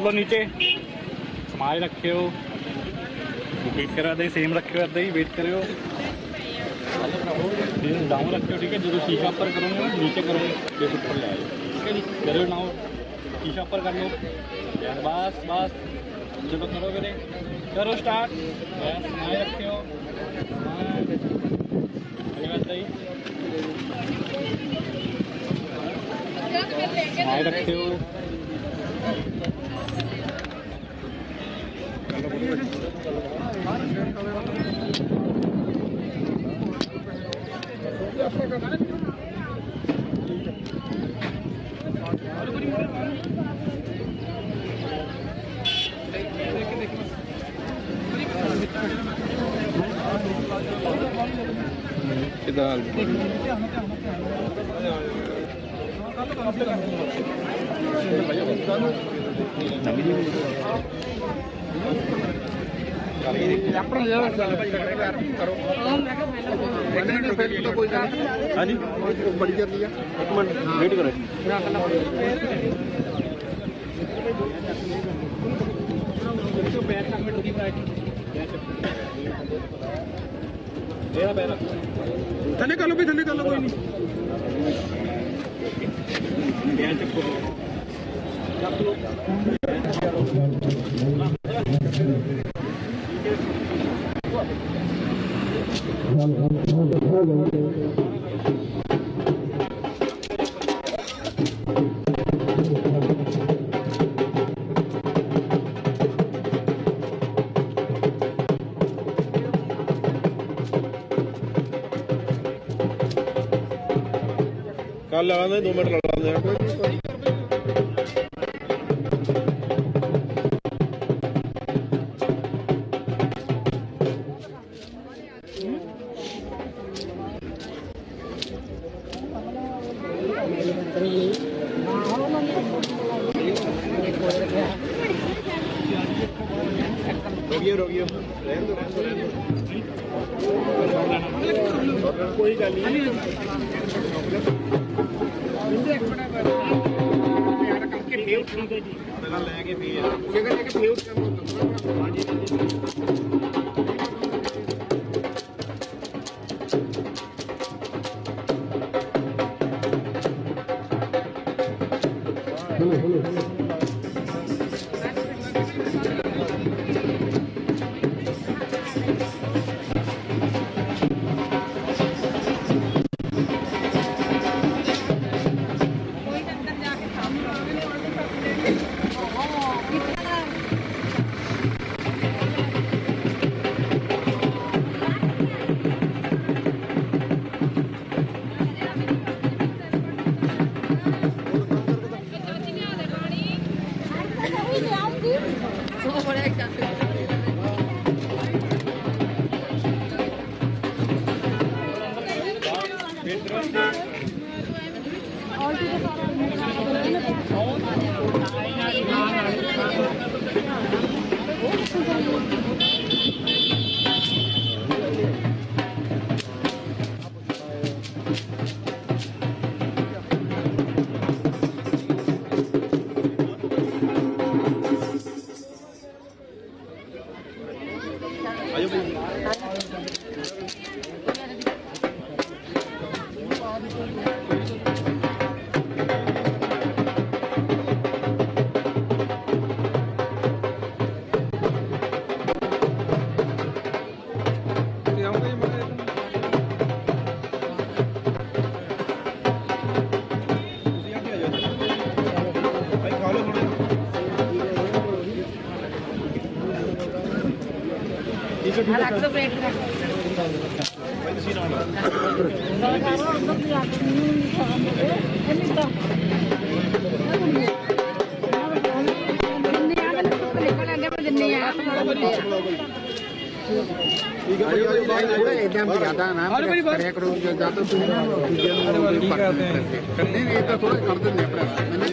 कर लो नीचे। समाज रखे हो। वेट करा ऐसे सेम रखे हो ही वेट करो डाउन रखे हो, ठीक है? जो शीशा ऊपर करोगे ना, नीचे करोगे फिर ऊपर ले आए ठीक है जी? करो ना शीशा ऊपर कर लो। बस बस। चलो करो मेरे करो स्टार्ट समाज रखे हो। ही समाज रखे हो। ਲਾ ਲਾਂਦੇ 2 ਮਿੰਟ ਲਾ ਲਾਂਦੇ ਆ। ज़्यादा करते नहीं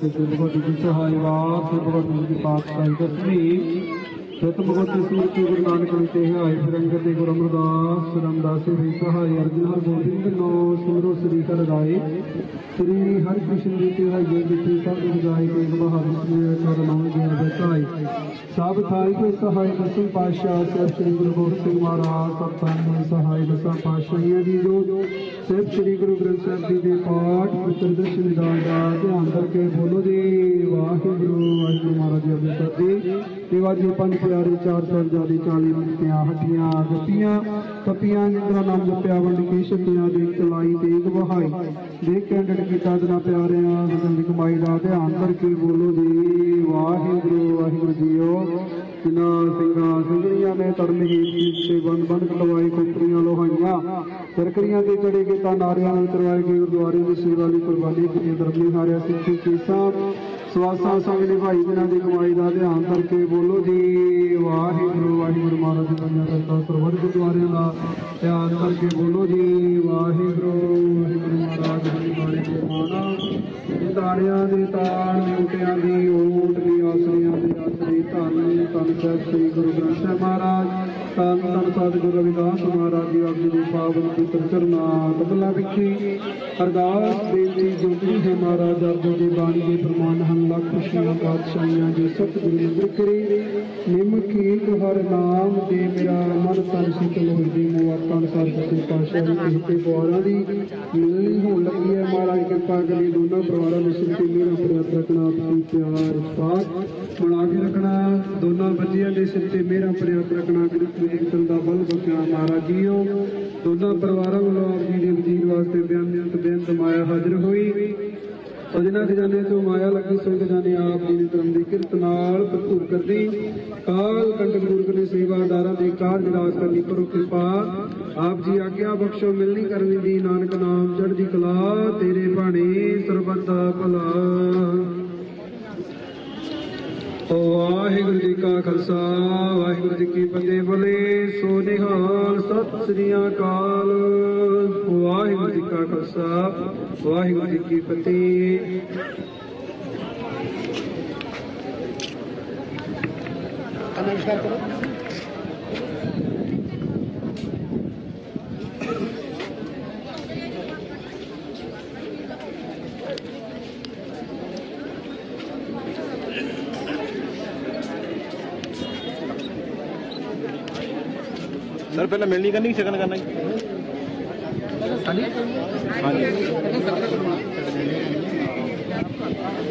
ਤੇ ਸ਼੍ਰੀ ਭਗਵਤੀ ਜੀ ਸਹਾਇ ਵਾਰ ਸ੍ਰੀ ਭਗਵਤੀ ਜੀ ਪਾਤਸ਼ਾਹੀ ਦਸਵੀਂ ਸਤ ਭਗਵਤੀ ਸੂਰਤ ਗੁਰੂ ਨਾਨਕ ਤੇ ਹਾਇ ਫਿਰੰਗ ਤੇ ਗੁਰੂ ਅਮਰਦਾਸ ਰਾਮਦਾਸੇ ਦੀ ਸਹਾਇ ਅਰਜਨ ਹਰ ਗੋਬਿੰਦ ਨੋ ਸਿਮਰੋ ਸ੍ਰੀ ਕਰ ਰਾਏ ਸ੍ਰੀ ਹਰਿ ਕ੍ਰਿਸ਼ਨ ਜੀ ਤੇ ਹਾਇ ਜੀ ਦੀ ਸਭ ਗੁਰੂ ਗਾਇ ਤੇ ਮਹਾਰਾਜ ਜੀ ਕਰ ਨਾਮ ਜੀ ਬਚਾਈ ਸਭ ਥਾਈ ਤੇ ਸਹਾਇ ਦਸਮ ਪਾਤਸ਼ਾਹ ਸਭ ਸ੍ਰੀ ਗੁਰੂ ਗੋਬਿੰਦ ਸਿੰਘ ਮਹਾਰਾਜ ਸਭ ਥਾਈ ਸਹਾਇ ਦਸਮ ਪਾਤਸ਼ਾਹੀਆਂ ਦੀ ਜੋ ਸਿਰਫ ਸ੍ਰੀ ਗੁਰੂ ਗ੍ਰੰਥ ਸਾਹਿਬ ਜੀ ਦੇ ਪਾਠ ਪੁੱਤਰ ਦਰਸ਼ਨ ਦਾ ਧਿਆਨ ਕਰਕੇ लागियो पंज चार सरजादी चाली मुक्तियाँ हटियाँ जपियाँ कपियाँ जिंदरा नाम जपया वंड की देख चलाई देख बहाई देख कैंडट की ताजना प्यारे कमाई दा ध्यान करके बोलो जी वाहिगुरु वाहिगुरु जीओ जिना सिंगा सिंगड़ियाँ ने तरन ही से बन बन कलवाई कोपरियाँ लोहाइयाँ सरकरियाँ के चढ़े के नारियाँ करवाए गए गुरुद्वारे में सेवा की कुर्बानी के दरमियान हारे सिंह के ਸਵਾਸਾਂ ਸੰਗ ਨਿਭਾਈ ਜਿਨ੍ਹਾਂ ਦੀ ਕਮਾਈ ਦਾ ਧਿਆਨ ਕਰਕੇ ਬੋਲੋ ਜੀ। ਵਾਹਿਗੁਰੂ ਵਾਹਿਗੁਰੂ ਮਹਾਰਾਜ ਜੀ ਪੰਜਾਂ ਤਖਤਾਂ ਸਰਵਰ ਗੁਰਦੁਆਰਿਆਂ ਦਾ ਧਿਆਨ ਕਰਕੇ ਬੋਲੋ ਜੀ। ਵਾਹਿਗੁਰੂ ਵਾਹਿਗੁਰੂ ਦਾਣਿਆਂ ਦੇ ਤਾਣ ਮਿੰਟਿਆਂ ਦੀ ਓਟ ਦੀ ਆਸਰੀਆਂ ਦੇ ਆਸਰੇ, ਧੰਨ ਧੰਨ ਸਾਹਿਬ ਸ੍ਰੀ ਗੁਰੂ ਗ੍ਰੰਥ ਸਾਹਿਬ ਮਹਾਰਾਜ, ਧੰਨ ਧੰਨ ਸਤਿਗੁਰੂ ਰਵਿਦਾਸ ਮਹਾਰਾਜ ਜੀ, ਆਪ ਜੀ ਦੇ ਪਾਵਨ ਪਵਿੱਤਰ ਚਰਨਾਂ ਕਬਲਾ ਵਿਖੇ। ਅਰਦਾਸ ਬੇਨਤੀ ਜੁਗਦੀ ਹੈ ਮਹਾਰਾਜ ਅਰਜਨ ਦੀ ਬਾਣੀ ਦੇ ਪ੍ਰਮਾਣ ਹਨ, ਲੱਖ ਖੁਸ਼ੀਆਂ, ਪਾਤਸ਼ਾਹੀਆਂ ਜੀ ਸਤਿਗੁਰੂ ਨਦਰ ਕਰੇ ਨਿਮਕੀ ਹਰ ਨਾਮ ਦੇ ਮੇਰਾ ਮਨ ਤਨ ਸ਼ੀਤਲ ਹੋ ਜੀ ਮੁਆਕਾਂ ਸਾਰ ਸੱਚੇ ਪਾਤਸ਼ਾਹ ਦੀ ਕਿਰਪੇ ਦੀ ਮਿਲਣੀ ਹੋਣ ਲੱਗੀ ਹੈ। ਮਹਾਰਾਜ, ਕਿਰਪਾ ਕਰੀ ਦੋਨਾਂ ਪਰਿਵਾਰਾਂ ਦੇ ਸਿਰ ਤੇ ਮੇਰਾ ਪ੍ਰਿਆਤ ਰੱਖਣਾ ਆਪਣੀ ਪਿਆਰ ਪਾਕ ਬਣਾ ਕੇ ਰੱਖਣਾ। ਦੋਨਾਂ ਬੱਚਿਆਂ ਦੇ ਸਿਰ ਤੇ ਮੇਰਾ ਪ੍ਰਿਆਤ ਰੱਖਣਾ। ਗੁਰੂ ਜਿੰਦਨ ਦਾ ਬਲ ਬਖਸ਼ਣਾ ਮਹਾਰਾਜ ਜੀਓ ਦੋਨਾਂ ਪਰਿਵਾਰਾਂ ਵੱਲੋਂ ਆਪ ਜੀ ਦੇ ਵਜੀਰ ਵਾਸਤੇ ਬਿਆਨਿਤ ਬੇਨਤ ਮਾਇਆ ਹਾਜ਼ਰ ਹੋਈ। ਸਜਣਾ ਖਜ਼ਾਨੇ ਤੋਂ ਮਾਇਆ ਲੱਗੀ, ਸੋ ਖਜ਼ਾਨੇ ਆਪ ਜੀ ਦੇ ਧਰਮ ਦੀ ਕਿਰਤ ਨਾਲ ਭਰਪੂਰ ਕਰਦੀ ਕਾਲ ਕੰਟਕ ਗੁਰੂ ਨੇ ਸੇਵਾਦਾਰਾਂ ਦੇ ਕਾਰਜ ਰਾਸ ਕਰਨੀ ਕਰੋ ਕਿਰਪਾ ਆਪ ਜੀ ਆਗਿਆ ਬਖਸ਼ੋ, ਮਿਲਣੀ ਕਰਨੀ ਦੀ, ਨਾਨਕ ਨਾਮ ਚੜ੍ਹਦੀ ਕਲਾ, ਤੇਰੇ ਬਾਣੇ ਸਰਬੱਤ ਭਲਾ। ਵਾਹਿਗੁਰੂ ਜੀ ਕਾ ਖਾਲਸਾ ਵਾਹਿਗੁਰੂ ਜੀ ਕੀ ਫਤਿਹ ਬੋਲੇ ਸੋ ਨਿਹਾਲ ਸਤਿ ਸ੍ਰੀ ਅਕਾਲ ਵਾਹਿਗੁਰੂ ਜੀ ਕਾ ਖਾਲਸਾ ਵਾਹਿਗੁਰੂ ਜੀ ਕੀ ਫਤਿਹ ਨਮਸਕਾਰ ਕਰੋ ਪਹਿਲਾਂ ਮਿਲਣੀ ਕਰਨੀ ਸ਼ਗਨ ਕਰਨਾ ਜੀ? ਹਾਂਜੀ।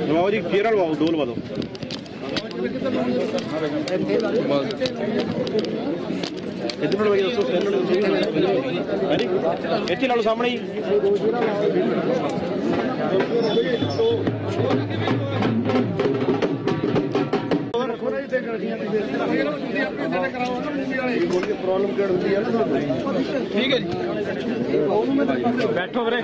ਲਵਾਓ ਜੀ ਫੇਰ ਲਵਾਓ ਦੋ ਲਵਾ ਦਿਓ। ਇੱਧਰ ਲਵਾਈ ਦੱਸੋ ਸੈਲਡ ਹਾਂਜੀ। ਇੱਥੇ ਲਾ ਲਓ ਸਾਹਮਣੇ ਹੀ ਠੀਕ ਹੈ ਜੀ ਬੈਠੋ ਵੀਰੇ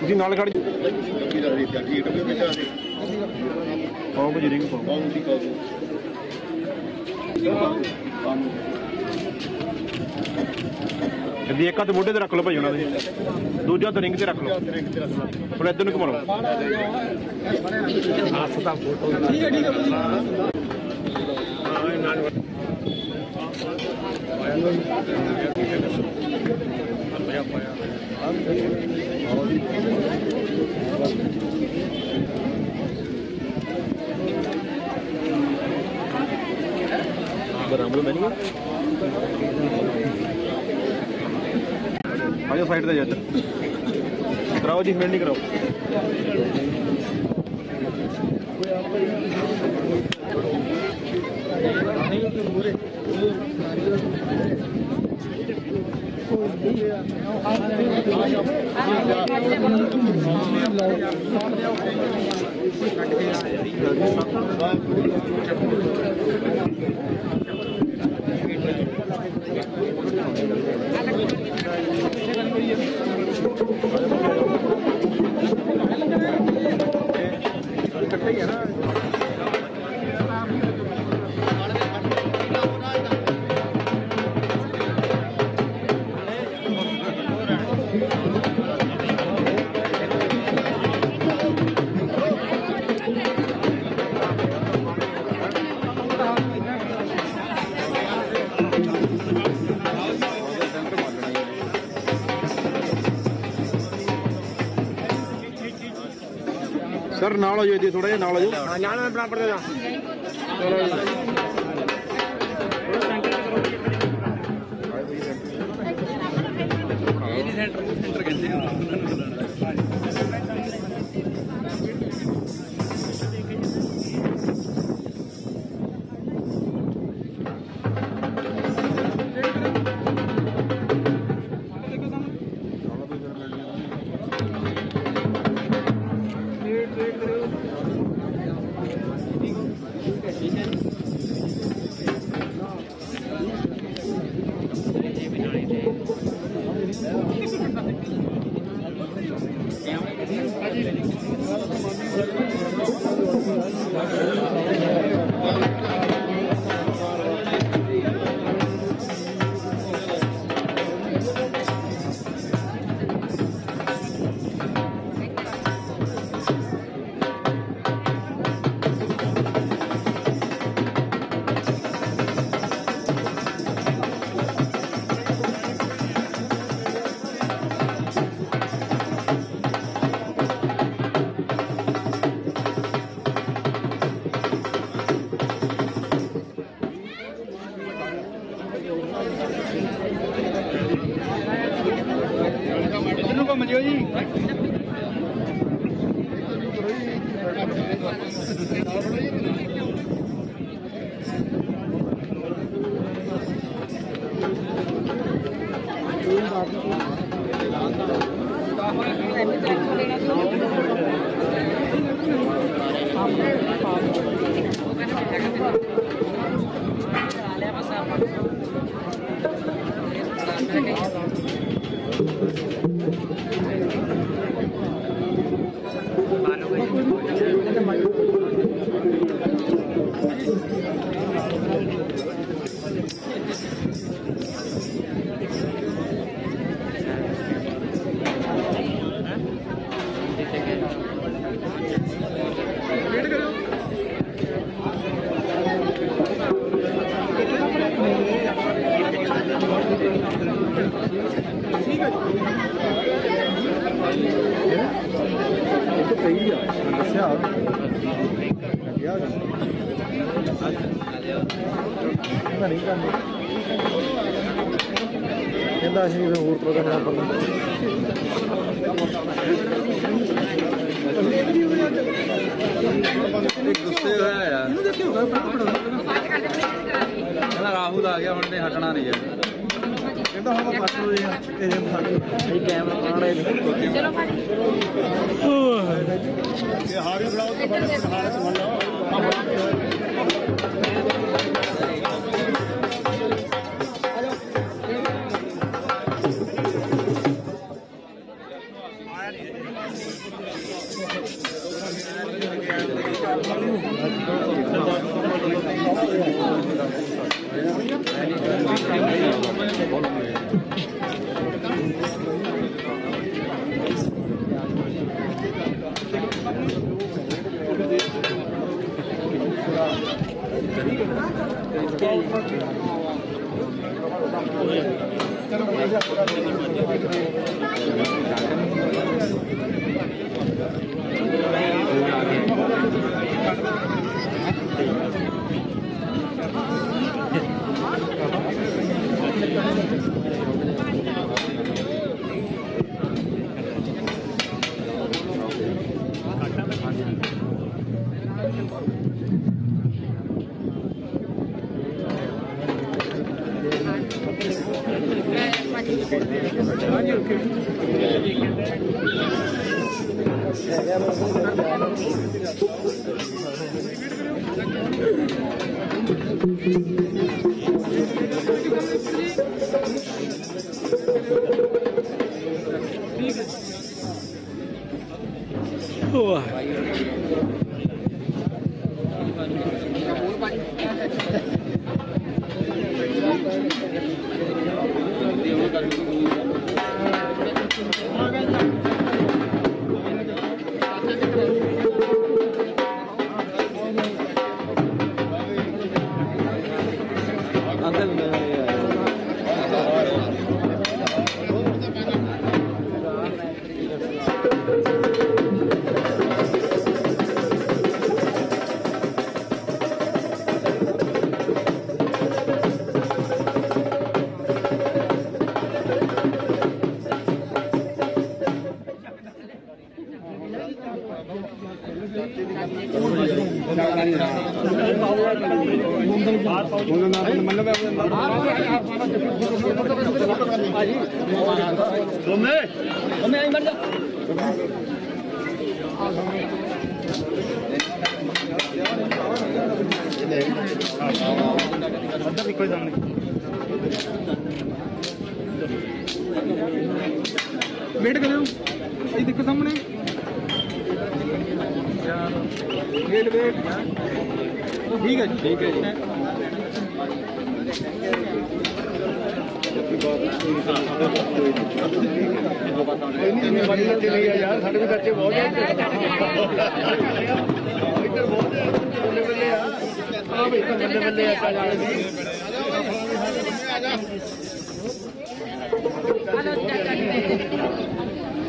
ਤੁਸੀਂ ਨਾਲ ਖੜ ਜਾਓ ਕੀ ਦਾ ਰੀਤ ਕੀ ਟੱਪੇ ਵਿੱਚ ਆ ਜੀ। ਰਿੰਗ ਪਾਓ ਪਾਓ ਜੀ ਹੋ ਜਦੀ ਇੱਕ ਹੱਥ ਮੋਢੇ ਤੇ ਰੱਖ ਲਓ ਭਾਈ ਉਹਨਾਂ ਦੇ ਦੂਜਾ ਹੱਥ ਰਿੰਗ ਤੇ ਰੱਖ ਲਓ ਹੁਣ ਇੱਧਰ ਨੂੰ ਘੁਮਾ ਲਓ ਬਰਾਬਰ ਬਣੀ ਆਜੋ ਸਾਈਡ ਤੇ ਜਾ ਇੱਧਰ ਕਰਾਓ ਜੀ ਮਿਲ ਨਹੀਂ ਕਰਾਓ ਸਰ ਨਾਲ ਹੋ ਜਾਓ ਜੀ ਥੋੜਾ ਜਿਹਾ ਨਾਲ ਹੋ ਜਾਓ। ਨਾਲ ਮੈਂ ਬਰਾਬਰ Thank you.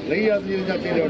ਨਹੀਂ ਆ ਜੀ ਦੇ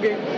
creo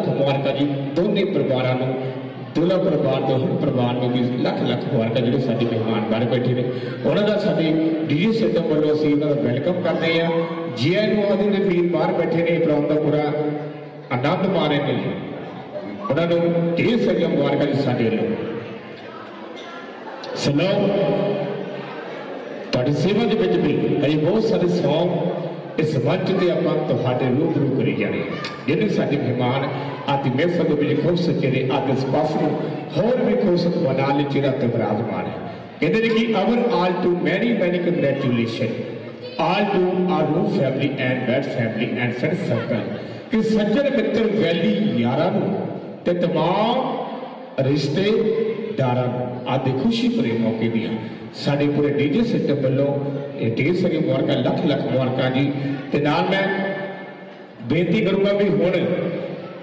ਲੱਖ ਲੱਖ ਮੁਬਾਰਕਾਂ ਜੀ ਦੋਨੇ ਪਰਿਵਾਰਾਂ ਨੂੰ ਦੁਲਾ ਪਰਿਵਾਰ ਤੋਂ ਹੁਣ ਪਰਿਵਾਰ ਨੂੰ ਵੀ ਲੱਖ ਲੱਖ ਮੁਬਾਰਕਾਂ ਜਿਹੜੇ ਸਾਡੇ ਮਹਿਮਾਨ ਬਾਹਰ ਬੈਠੇ ਨੇ ਉਹਨਾਂ ਦਾ ਸਾਡੇ ਡੀਜੀ ਸਿਸਟਮ ਵੱਲੋਂ ਅਸੀਂ ਉਹਨਾਂ ਦਾ ਵੈਲਕਮ ਕਰਦੇ ਹਾਂ ਜੀ ਆਇਆਂ ਨੂੰ ਆਦੇ ਜਿਹੜੇ ਵੀਰ ਬਾਹਰ ਬੈਠੇ ਨੇ ਪ੍ਰੋਗਰਾਮ ਦਾ ਪੂਰਾ ਆਨੰਦ ਮਾਣ ਰਹੇ ਨੇ ਉਹਨਾਂ ਨੂੰ ਢੇਰ ਸਾਰੀਆਂ ਮੁਬਾਰਕਾਂ ਜੀ ਸਾਡੇ අධිභිමාන අති මේ සගබිලි කෝසචරේ අදස්පස්න हर वे कोसत मनाले चिरा विराजमान है कहते हैं कि our all to many many congratulation all to our known family and bad family and friend circle कि सज्जन मित्र वैली यारा नु ते तमाम रिश्ते दारा आदि खुशी भरे मौके दिया साढ़े पूरे डीजे सिस्टम वालों ढेर सारी मुबारक लख लख मुबारक जी तो मैं ਬੇਨਤੀ ਕਰੂੰਗਾ ਵੀ ਹੁਣ,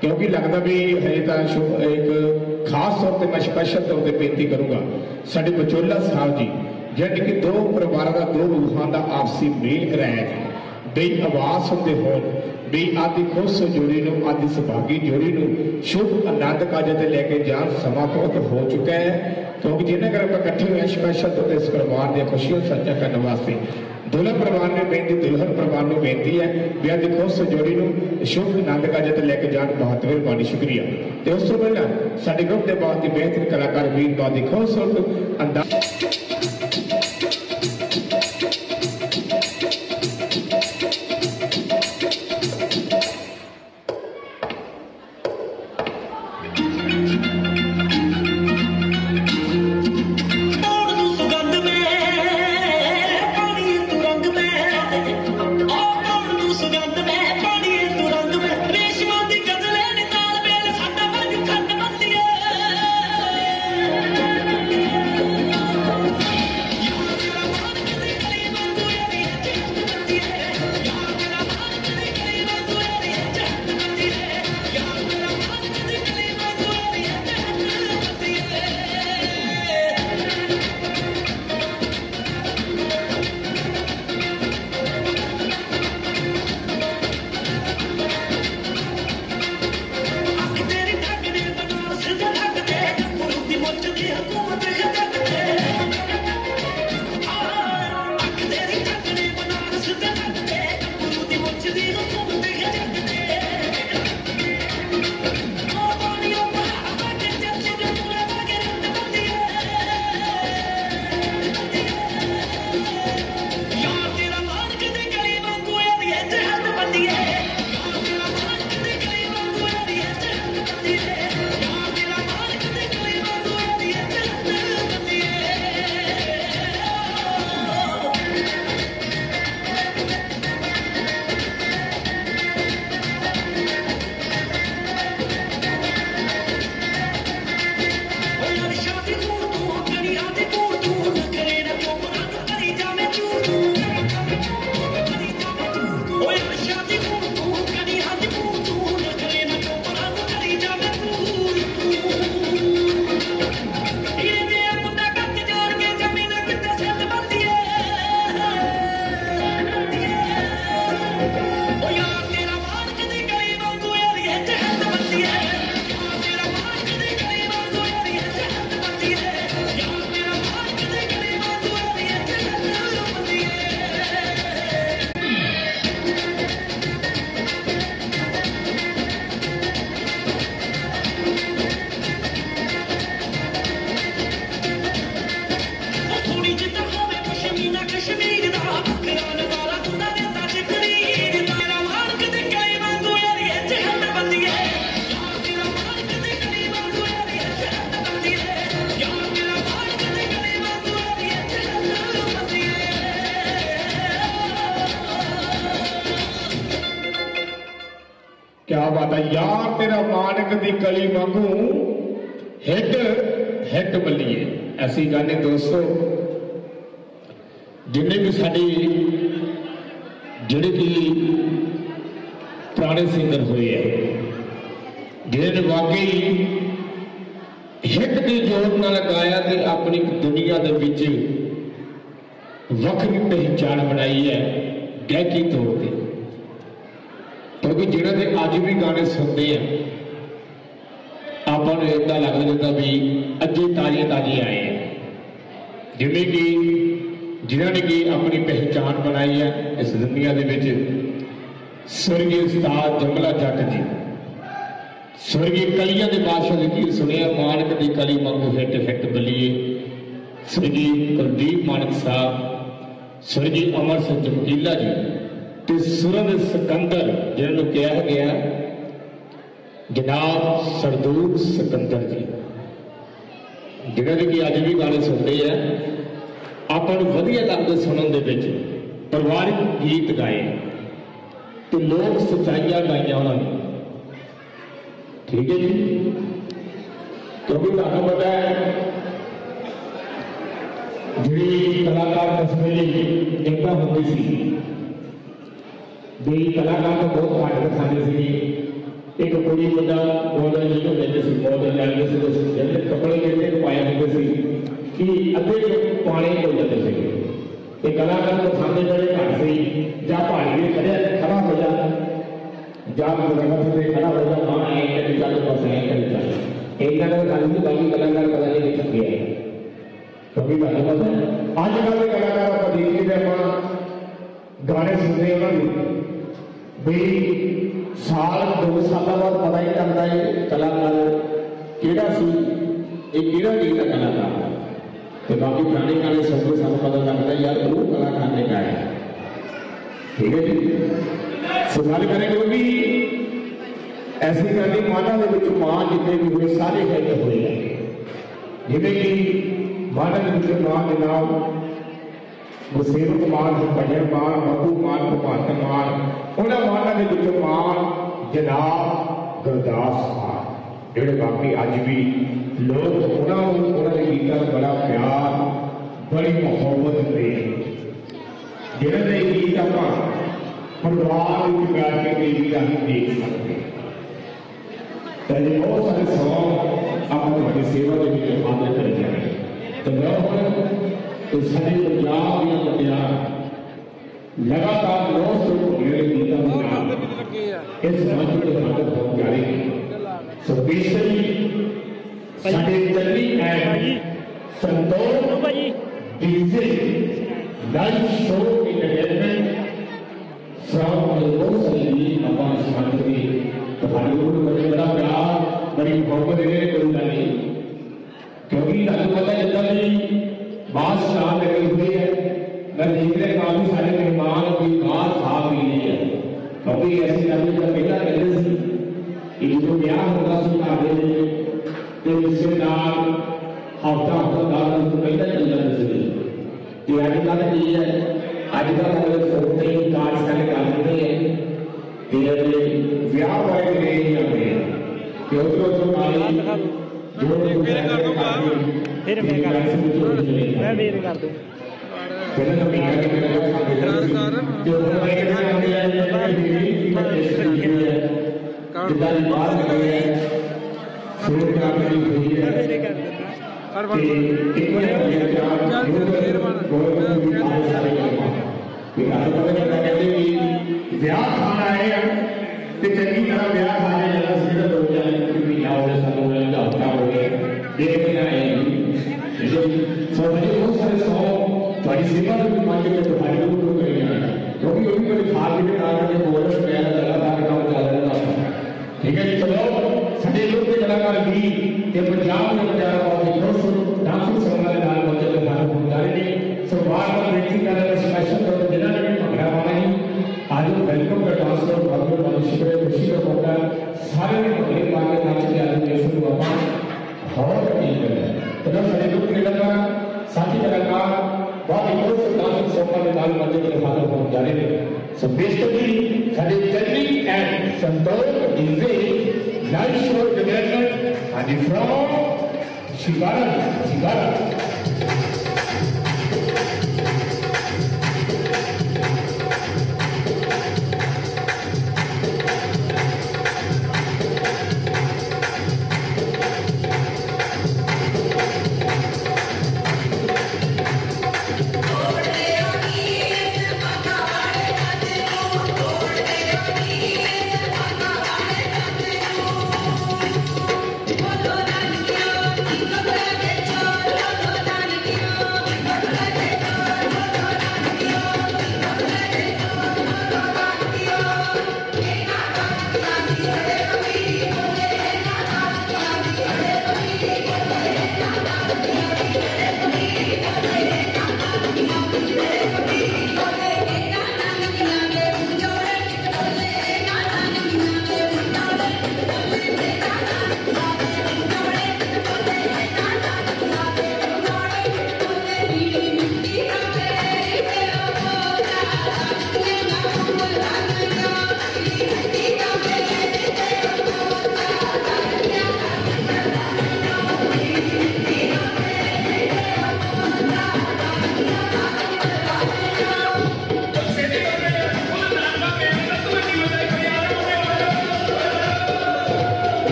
ਕਿਉਂਕਿ ਲੱਗਦਾ ਵੀ ਹਜੇ ਤਾਂ ਇੱਕ ਖਾਸ ਤੌਰ ਤੇ ਮੈਂ ਸਪੈਸ਼ਲ ਤੌਰ ਤੇ ਬੇਨਤੀ ਕਰੂੰਗਾ, ਸਾਡੇ ਬਚੋਲਾ ਸਾਹਿਬ ਜੀ ਜਿਹੜੇ ਕਿ ਦੋ ਪਰਿਵਾਰਾਂ ਦਾ, ਦੋ ਰੂਹਾਂ ਦਾ ਆਪਸੀ ਮੇਲ ਕਰਾਇਆ ਜੀ ਬਈ ਆਵਾਜ਼ ਹੁੰਦੇ ਹੋਣ ਵੀ ਆਦਿ ਖੁਸ਼ ਜੋੜੀ ਨੂੰ, ਆਦਿ ਸੁਭਾਗੀ ਜੋੜੀ ਨੂੰ ਸ਼ੁਭ ਆਨੰਦ ਕਾਜ ਤੇ ਲੈ ਕੇ ਜਾਣ ਸਮਾਂ ਬਹੁਤ ਹੋ ਚੁੱਕਾ ਹੈ। ਕਿਉਂਕਿ ਜਿਹਨਾਂ ਕਰ ਆਪਾਂ ਇਕੱਠੇ ਹੋਏ ਹਾਂ, ਸਪੈਸ਼ਲ ਤੌਰ ਤੇ ਇਸ ਪਰਿਵਾਰ ਦੀਆਂ ਖੁਸ਼ੀਆਂ ਸਾਂਝਾ ਕਰਨ ਵਾਸਤੇ ਦੁਲਹਨ ਪਰਿਵਾਰ ਨੂੰ ਬੇਨਤੀ ਦੁਲਹਨ ਪਰਿਵਾਰ ਨੂੰ ਬੇਨਤੀ ਹੈ ਵੀ ਅੱਜ ਖੁਸ਼ ਜੋੜੀ ਨੂੰ ਸ਼ੁਭ ਆਨੰਦ ਕਾਜ ਤੇ ਲੈ ਕੇ ਜਾਣ ਬਹੁਤ ਮਿਹਰਬਾਨੀ ਸ਼ੁਕਰੀਆ ਤੇ ਉਸ ਤੋਂ ਪਹਿਲਾਂ ਸਾਡੇ ਗਰੁੱਪ ਦੇ ਬਹੁਤ ਹੀ ਬਿਹਤਰ ਕਲਾਕਾਰ ਵੀਰ ਬਾਦੀ ਖੁਸ਼ ਅੰਦਾਜ਼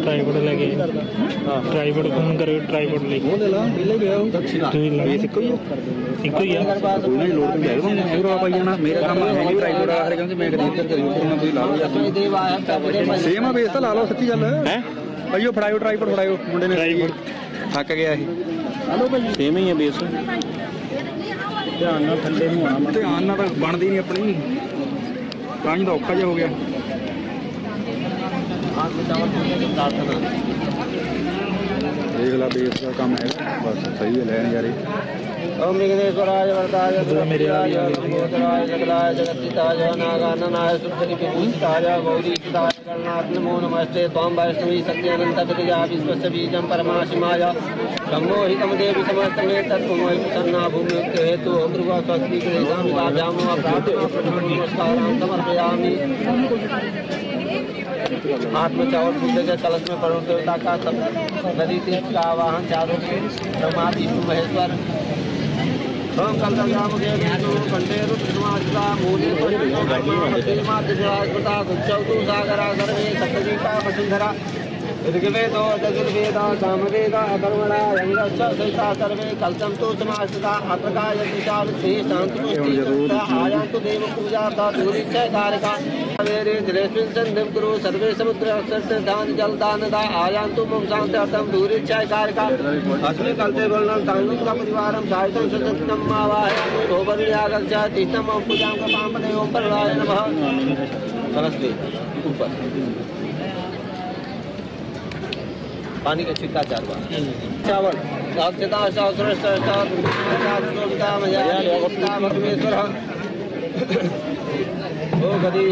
ਫਿਲਮ ਟ੍ਰਾਈਪੋਡ ਲੈ ਕੇ ਟ੍ਰਾਈਪੋਡ ਫੋਨ ਕਰਿਓ ਟ੍ਰਾਈਪੋਡ ਲਈ ਉਹ ਲੈ ਲਾ ਪਹਿਲੇ ਗਿਆ ਤੁਸੀਂ ਲਾ ਇੱਕੋ ਹੀ ਇੱਕੋ ਹੀ ਆ ਕੋਈ ਨਾ ਲੋਡ ਨਹੀਂ ਜਾਏਗਾ ਮੈਂ ਰੌਲਾ ਪਾਈ ਜਾਣਾ ਮੇਰਾ ਕੰਮ ਹੈ ਨਹੀਂ ਟਰਾਈ ਕੋਡ ਆਖਰ ਕਹਿੰਦੇ ਮੈਂ ਕਰੀ ਇੱਧਰ ਕਰੀ ਉੱਧਰ ਮੈਂ ਤੁਸੀਂ ਲਾ ਲਓ ਯਾਰ ਸੇਮ ਆ ਬੇਸ ਤਾਂ ਲਾ ਲਓ ਸੱਚੀ ਗੱਲ ਹੈ ਭਾਈਓ ਫੜਾਇਓ ਟਰਾਈਪੋਡ ਫੜਾਇਓ ਮੁੰਡੇ ਨੇ ਟਰਾਈਪੋਡ ਥੱਕ ਗਿਆ ਇਹ ਹਲੋ ਭਾਈ ਸੇਮ ਹੀ ਹੈ ਬੇਸ ਧਿਆਨ ਨਾਲ ਥੱਲੇ ਨੂੰ ਆਉਣਾ ਧਿਆਨ ਨਾਲ ਤਾਂ ਬਣਦੀ ਨਹੀਂ ਆਪਣੀ ਤਾਂ ਹੀ ਤਾਂ ਔਖਾ ਜਿਹਾ ਹੋ ਗਿਆ चावल देख ला बेस का काम है। बस सही है लहन यारी ओम विघ्नेश्वराय वरदाय मेराय भगवतराय जगदाय जगत्ताय नागाननाय सुखनि विभूषिताय गौरीताय कर्णात् नमो नमस्ते त्वां वैष्णवी सत्यानन्तकतया विश्वस्य बीजं परमाशिमाय ब्रह्मोहितं देवि समस्तमे तत्त्वमयि प्रसन्ना भूमियुक्ते हेतु ध्रुवा स्वस्ति क्लेशामि प्रार्थना नमस्कारां समर्पयामि। आत्मचावल बुद्ध के कलश में वरुण देवता का तब नदी तीर्थ का आवाहन, चारों ब्रह्मा, विष्णु, महेश्वर। ओम कल्पनाम के विष्णु कंठे रुद्रमास्ता मूले परिमात्रिमात्रिराजपता गुच्छौतु सागरा सर्वे सप्तगीता वसुंधरा ऋग्वेदो जगुर्वेदा सामवेदा अकर्मणा रंगश्च सहिता सर्वे कल्पं तु समास्ता अप्रकाय दिशाविद्धि शान्तिपुष्टि आयान्तु देव पूजा दूरिच्छ कारका वेरे जलेस्मिन् सन्धिं कुरु सर्वे समुद्र दान जल दान दा आयान्तु मम शान्त्यर्थं दूरिच्छ कारका अस्मिन् कल्पे वर्णं ताङ्गं परिवारं साहितं सततं मावाहयामि गोपरियागच्छ मम पूजां कृपां ओं परलाय नमः नमस्ते ऊपर पानी का छिक्का चार बार। चावल। साक्षता ओ गति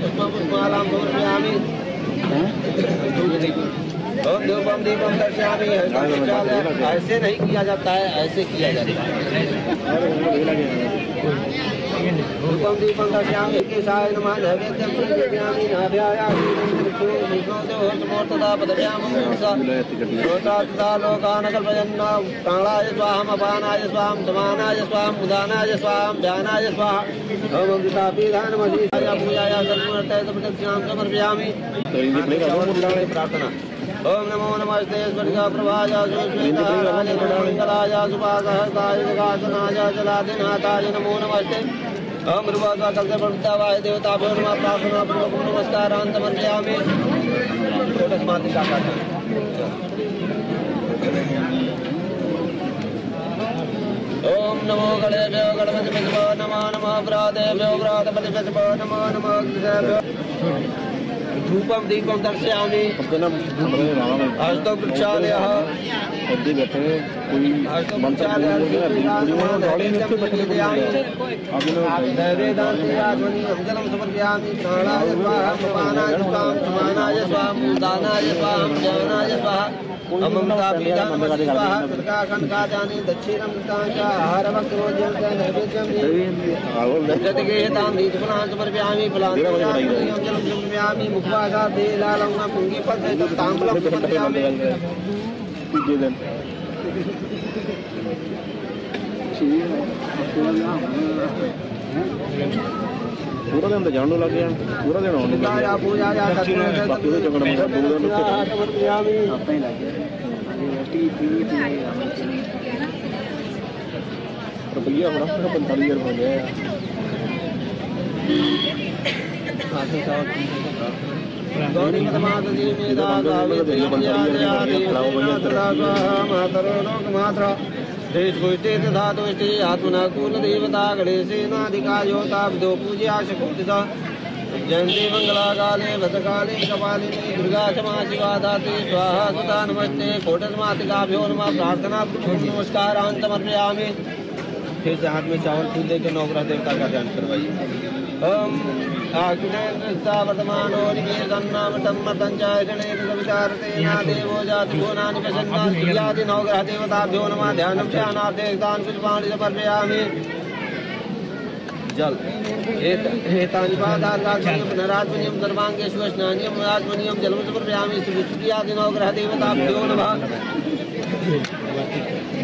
पुष्प पुष्पालां समर्पयामि ओम दीपम दर्शयामि ऐसे नहीं किया जाता है ऐसे किया जाता है। रूपम दीपं दर्शयामि केशाय नमः नैवेद्यं प्रदर्शयामि नाभ्यायामि लोकानकल्पयन्न प्राणाय स्वाहम् अपानाय स्वाहं समानाय स्वाहम् उदानाय स्वाहं ध्यानाय स्वाहा ओम अमृतापीधानमधीशाय पूजाय सर्वमर्थय प्रदक्षिणां समर्पयामि प्रार्थना ओम नमो नमस्ते स्वर्गा प्रभाय सुस्मिताय सुभागाय जगातनाय जलाधिनाथाय नमो नमस्ते ओम रुवादा कल्पे प्रवृत्तावाय देवता नमः प्रार्थना पूर्वक नमस्कारान् समर्पयामि षोडशमातिका ओम नमो गणेभ्यो गणपतिभ्यो नमो नमः व्रातेभ्यो व्रातपतिभ्यो नमो नमः धूपम दीपम दर्शयामि अष्टौ वृक्षालयामि समर्पयामि प्राणाय स्वाहा समानाय स्वाहा समानाय स्वाहा स्वाहा ज्ञानाय स्वाहा दक्षिणं समर्पयामि मुखवासार्थे වගා දේලා ලවුනා කුංගි පතේ තම තාම්බල කුමත යාමේ ජීදන් पूरा दिन तो जानो लग गया पूरा दिन होने लगा पूजा जा बाकी तो झगड़ा मेरा दो दिन तो अपने लग गया रुपया बड़ा पूरा पैंतालीस रुपये हो गया मातरो देशगोष्ठे तथातोष्ठे आत्मना कुलदेवता गणेशेनाधिकायोता विदो पूज्या शकुतिता जयन्ती मङ्गलाकाले भद्रकाले कपालिनी दुर्गा क्षमा शिवा दाते स्वाहा सुता नमस्ते कोटस्मातिकाभ्यो नमः प्रार्थना नमस्कारान् समर्पयामि फिर से हाथ में चावल फूल लेकर नवग्रह देवता का ध्यान करवाइए। ओम आग्नेयसा वर्तमान विचारते देवो जाति भुवनानि प्रसन्नादि नवग्रह देवताभ्यो नमः ध्यानं ध्यानार्थे पुष्पाणि समर्पयामि जल हेतानि पादार्थानि पुनरात्मनियं सर्वाङ्गेषु स्नानियं राजमनियं समर्पयामि श्रीविष्णुयादि नवग्रह देवताभ्यो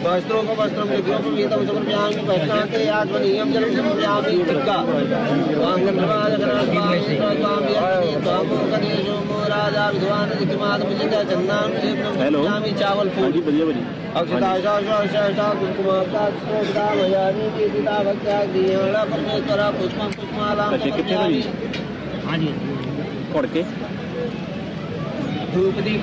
वस्त्रों को वस्त्रों में गृहमीतम समर्पयामि वैष्णाते आत्मनीयं जलं समर्पयामि दुर्गा त्वां गन्धर्वादगणामि चावल पूरी अक्षताशाशाशा कुङ्कुमाभयामि कीर्तिता भक्त्या गृहणा परमेश्वरा पुष्पं पुष्पालां समर्पयामि हाँ जी। पढ़ के। धूपदीप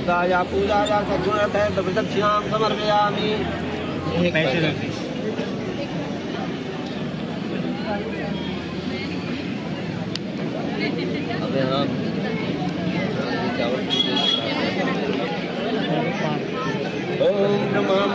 पिताया पूजाया सद्गुणर्थे प्रदक्षिणां समर्पयामि। अब यहाँ ओम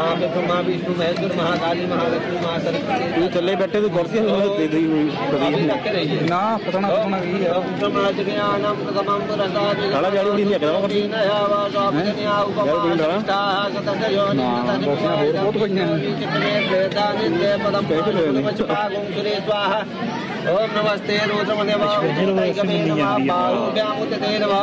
माँ विष्णु माँ विष्णु महेश्वर महाकाली महालक्ष्मी माँ सरस्वती चले बैठे तो गौरती तो दे दी हुई ना पता ना पता नहीं है। समाज के आनम तमाम पर आज़ाद खड़ा जाड़ी भी नहीं है करा करती ना आवाज़ आपने नहीं आओ को ना बहुत बढ़िया है। कितने वेदान दे पदम पे ले बचपा गुंसुरे स्वाहा। ओम नमस्ते रुद्रमदेवा अच्छा, गमे नमः पारुभ्यामुत देवा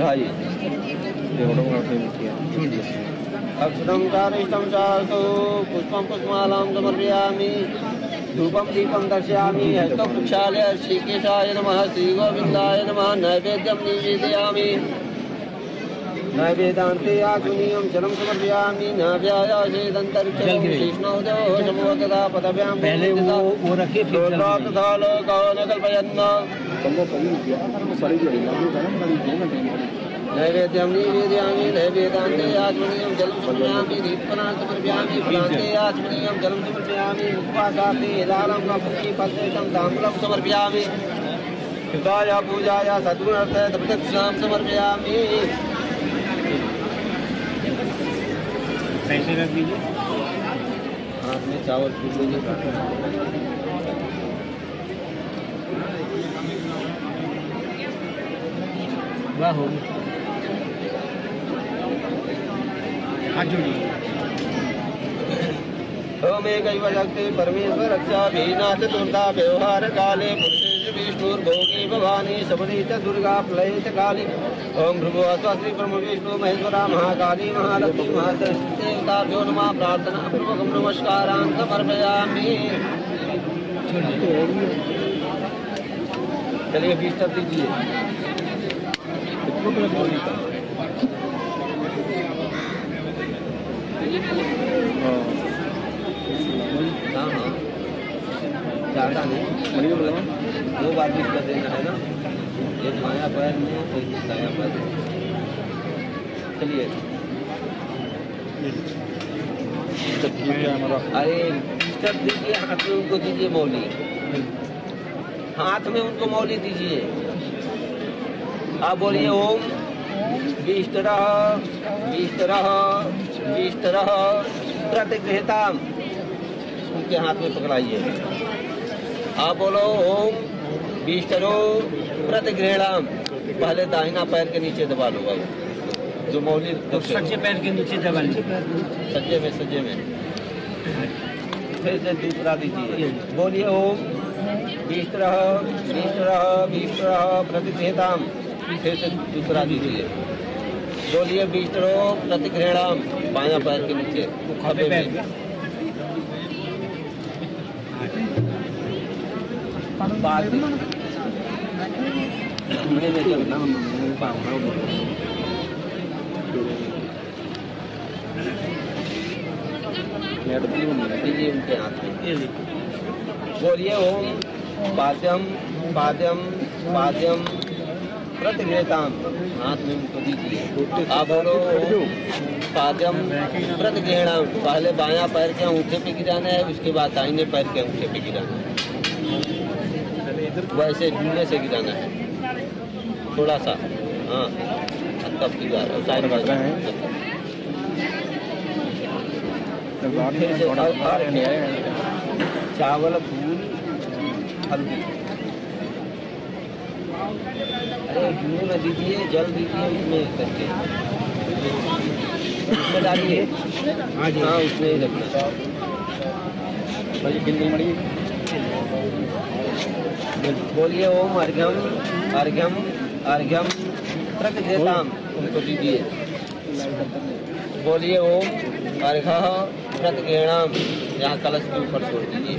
चाहिए अक्षरं चारिष्टं चार्तो पुष्पं पुष्पमालां समर्पयामि। धूपं दीपं दर्शयामि। हस्तं प्रक्षाल्य श्रीकेशाय नमः। श्रीगोविन्दाय नमः। नैवेद्यं निवेदयामि। नैवेदान्ते आसुनीयं जलं समर्पयामि। नाभ्यायासेदन्तरिक्षं कृष्णोदयो समोददा पदव्यां पहले वो वो रखे फिर चल तथा लोको न कल्पयन् सारी जोड़ी ना नैवेद्यं निवेदयामि नैवेदान्ते आत्मनीयं जलं समर्पयामि दीपनां समर्पयामि फलान्ते आत्मनीयं जलं समर्पयामि उपवासार्थे लालं कपति समर्पयामि पैसे रख दीजिए हाथ में चावल फूल लीजिए वाह हो हाथ जोड़िए परमेश्वर रक्षा भीनाथ दुर्गा व्यवहार काले विष्णुर्भोगी भवानी शबरी च दुर्गा प्रलये च काली। ओम भृगु श्री ब्रह्म विष्णु महेश्वरा महाकाली महालक्ष्मी महासरस्वती देवताभ्यो नमः। प्रार्थना पूर्वकं नमस्कारान् समर्पयामि। चलिए। बीस तक दीजिए। हाँ हाँ नहीं दो बार देना है ना एक बाया पैर में एक पैर चलिए अरे दीजिए हाथ में उनको दीजिए मौली हाथ में उनको मौली दीजिए आप बोलिए ओम। विष्टरः विष्टरः विष्टरः प्रतिगृहता उनके हाथ में पकड़ाइए। आप बोलो ओम विष्टरो प्रतिगृहणाम। पहले दाहिना पैर के नीचे दबा लो बाबू। जो मौली सच्चे पैर के नीचे दबा सज्जे में सज्जे में। फिर से दूसरा दीजिए। बोलिए ओम। विष्टरः विष्टरः विष्टरः प्रतिगृहताम। फिर से दूसरा दीजिए बोलिए विष्टरो प्रतिगृहणाम बाया पैर के नीचे खबे में। बाद में। नहीं, नहीं, चलना। उनके हाथ में। बोलिए ओम पाद्यम पाद्यम पाद्यम प्रतिगृहताम हाथ में उनको दीजिए प्रतिगृहणाम पहले बायां पैर के अंगूठे पे गिराना है उसके बाद दाहिने पैर के अंगूठे पे गिराना है वैसे ढूँढने से गिराना है। थोड़ा सा हाँ तब गिरा साइड बाजू फिर से और- और चावल फूल हल्दी। अरे में दीजिए जल दीजिए उसमें करके। उसमें डालिए। हाँ जी। हाँ उसमें ही रखना बोलिए ओम अर्घ्यम अर्घ्यम अर्घ्यम प्रतिदेताम उनको दीजिए। बोलिए ओम अर्घ प्रतिगृहणाम यहाँ कलश के ऊपर छोड़ दीजिए।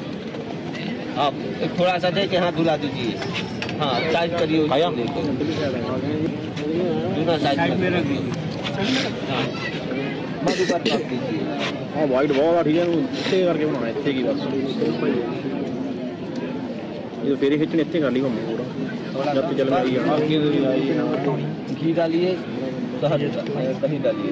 आप थोड़ा सा दे के हाँ धुला दीजिए। हाँ। टाइप करिए दूसरा साइज़ में वाइट हाँ। हाँ, बहुत ठीक है इतने करके बनाए इतने की बस। ये तो फेरी खिंचने इतने कर ली हम पूरा। जब चल रही है हाँ। घी डालिए कहीं डालिए।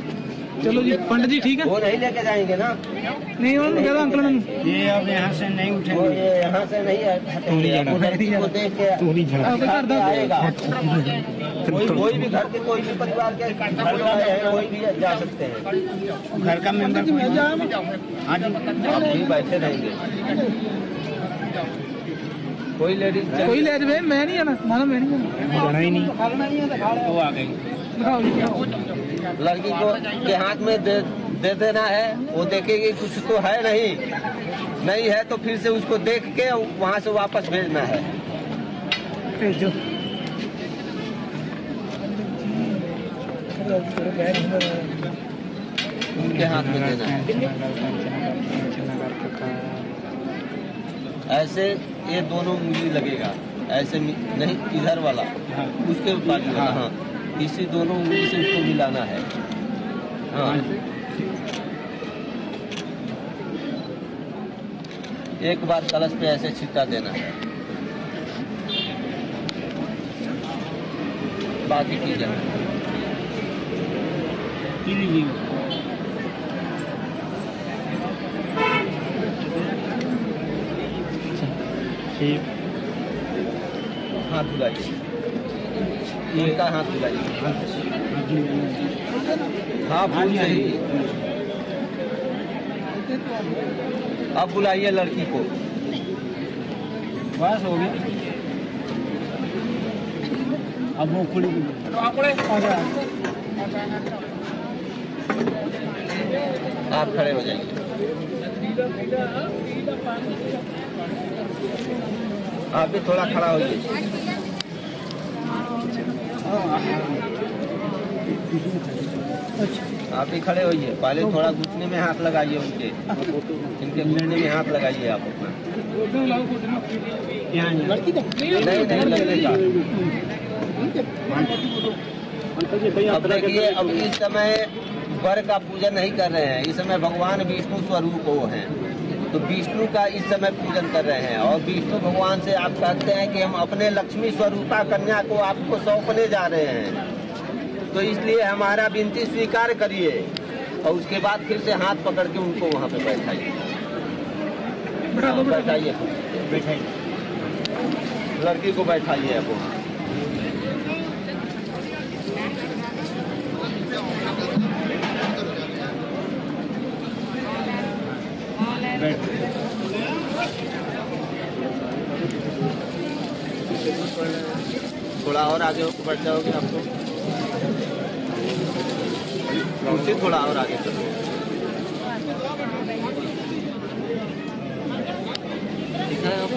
चलो जी पंडित जी ठीक है? वो नहीं लेके जाएँगे ना। नहीं वो कह दो अंकल ने ये अब यहाँ से नहीं उठेंगे। ये यहाँ से नहीं कोई कोई भी घर के कोई भी परिवार के कोई भी जा सकते हैं। घर का मेंबर हाँ। जी। आप भी बैठे रहेंगे। कोई लेडीज़ कोई ले जावे मैं नहीं आना मैं नहीं आना जाना ही नहीं। वो आ गई। दिखाओ जी दिखाओ। लड़की को के हाथ में दे, दे देना है वो देखेगी कुछ तो है नहीं। नहीं है तो फिर से उसको देख के वहाँ से वापस भेजना है। भेजो। उनके हाथ में देना है। ऐसे ये दोनों उंगली लगेगा। ऐसे नहीं इधर वाला। उसके बाजू वाला। हाँ। इसी दोनों उंगली से उसको मिलाना है। हाँ। एक बार कलश पे ऐसे छिट्टा देना। है बाकी की जाए। हाथ धुलाइए इनका हाथ धुलाइए हाँ फूल से अब बुलाइए लड़की को। बस हो गया। अब वो खुली आप खड़े हो जाइए। आप भी थोड़ा खड़ा आप भी खड़े होइए। पहले थोड़ा घुटने में हाथ लगाइए उनके। इनके घुटने में हाथ लगाइए आप अपना। नहीं नहीं अब देखिए, अब इस समय वर का पूजन नहीं कर रहे हैं। इस समय भगवान विष्णु स्वरूप वो हैं। तो विष्णु का इस समय पूजन कर रहे हैं और विष्णु भगवान से आप कहते हैं कि हम अपने लक्ष्मी स्वरूपा कन्या को आपको सौंपने जा रहे हैं। तो इसलिए हमारा विनती स्वीकार करिए और उसके बाद फिर से हाथ पकड़ के उनको वहाँ पे बैठाइए। बैठाइए। लड़की को बैठाइए अब वहाँ। थोड़ा और आगे बढ़ जाओगे आपको उसी थोड़ा और आगे चलो है आप?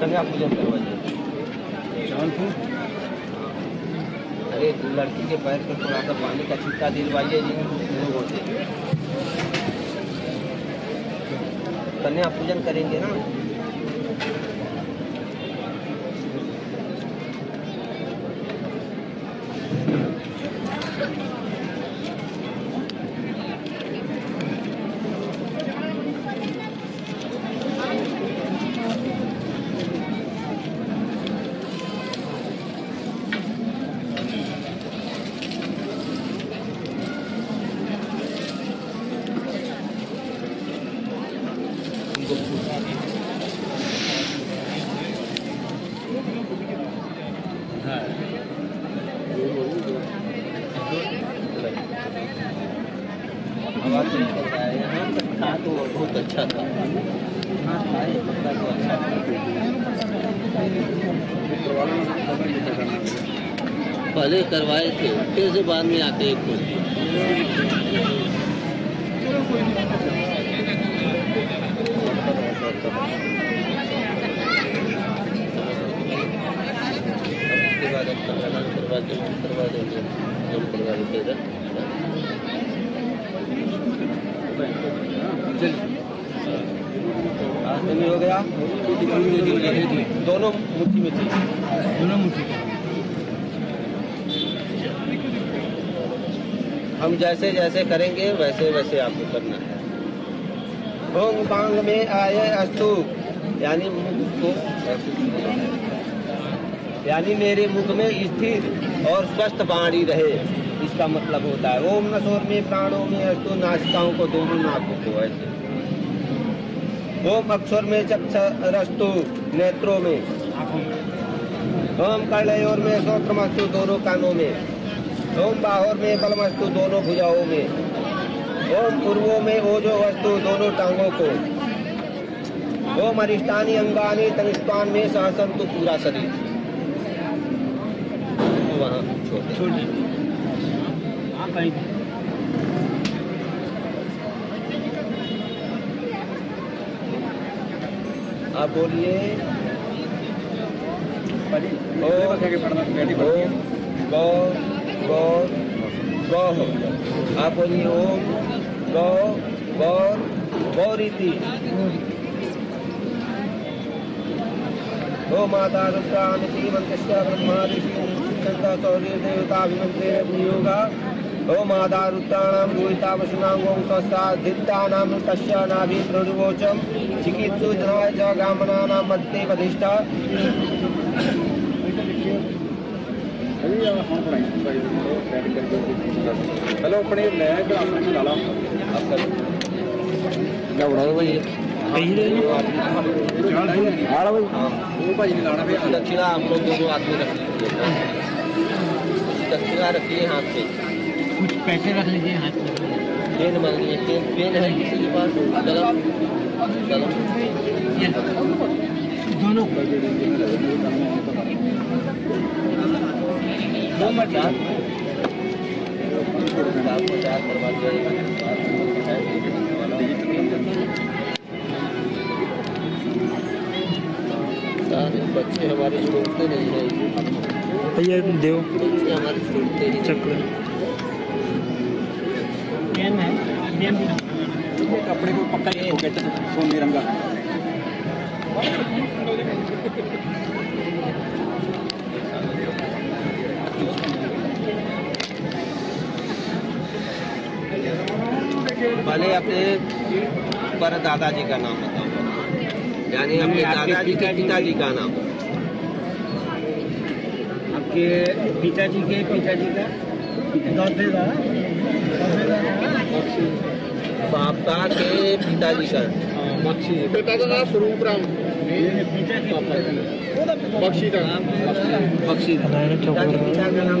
चलिए कन्या पूजन करवाइए अरे लड़की के पैर पर थोड़ा सा पानी का छिट्टा दिलवाइए जी होते कन्या पूजन करेंगे ना हवा तो निकल रहा है यहाँ पर था तो बहुत अच्छा था हाँ था ये कपड़ा तो अच्छा था पहले करवाए थे फिर से बाद में आते एक को उसके बाद अब करवा करवा दो करवा देंगे हम करवा देते इधर हाथ में भी हो गया दोनों मुट्ठी में चाहिए दोनों मुट्ठी हम जैसे जैसे करेंगे, वैसे वैसे आपको करना है। भोंग बांग में आए अस्तु। यानी मुख को यानी मेरे मुख में स्थिर और स्वस्थ वाणी रहे। इसका मतलब होता है, ओम नशोर में, प्राणों में अस्तु, नासिकाओं को दोनों नाकों को ऐसे ओम अक्षर में चक्षरस्तु, नेत्रों में। ओम कलयोर में श्रोत्रमस्तु दोनों कानों में। ओम बाहोर में बलमस्तु दोनों भुजाओं में ओम पूर्वों में ओजो वस्तु दोनों टांगों को। ओम अरिष्टानी अंगानी तनिष्ठान में सहसन तो पूरा शरीर वहाँ छोड़ छोड़ दीजिए हाँ कहीं आप बोलिए। ओम गौ गौ गौ आप बोलिए ओम गौ गौर गौरीति ओ माता ब्रह्मा ऋषि सौर्य देवता नियोगा ओ माता रुद्राणां गुहिता पशूनां गों स्वस्ताधित्तानां तस्य नाभि प्ररुवोचम चिकित्सु जनाय ਚਲੋ ਆਪਣੇ ਲੈ ਕੇ ਲਾ ਲਾ ਕਹੀ ਦੇ ਜੀ ਆਲਾ ਬਈ ਉਹ ਭਾਈ ਨੇ ਲਾਣਾ ਪਿਆ दक्षिणा हम लोग दोनों आदमी रख लीजिए दक्षिणा रखिए हाथ पे कुछ पैसे रख लीजिए हाथ में पेन मांगिए पेन पेन है किसी के पास कलम कलम दोनों सारे बच्चे हमारे छोड़ते नहीं है भैया देव बच्चे हमारे छोड़ते नहीं चक्कर कपड़े को पक्का सोने रंगा पहले अपने पर दादाजी का नाम बताओ। यानी अपने दादाजी के पिताजी का नाम। आपके पिताजी के पिताजी का? पापा के? पिताजी का। बेटा का नाम स्वरूप राम। का। नाम बख्शी का पिता का नाम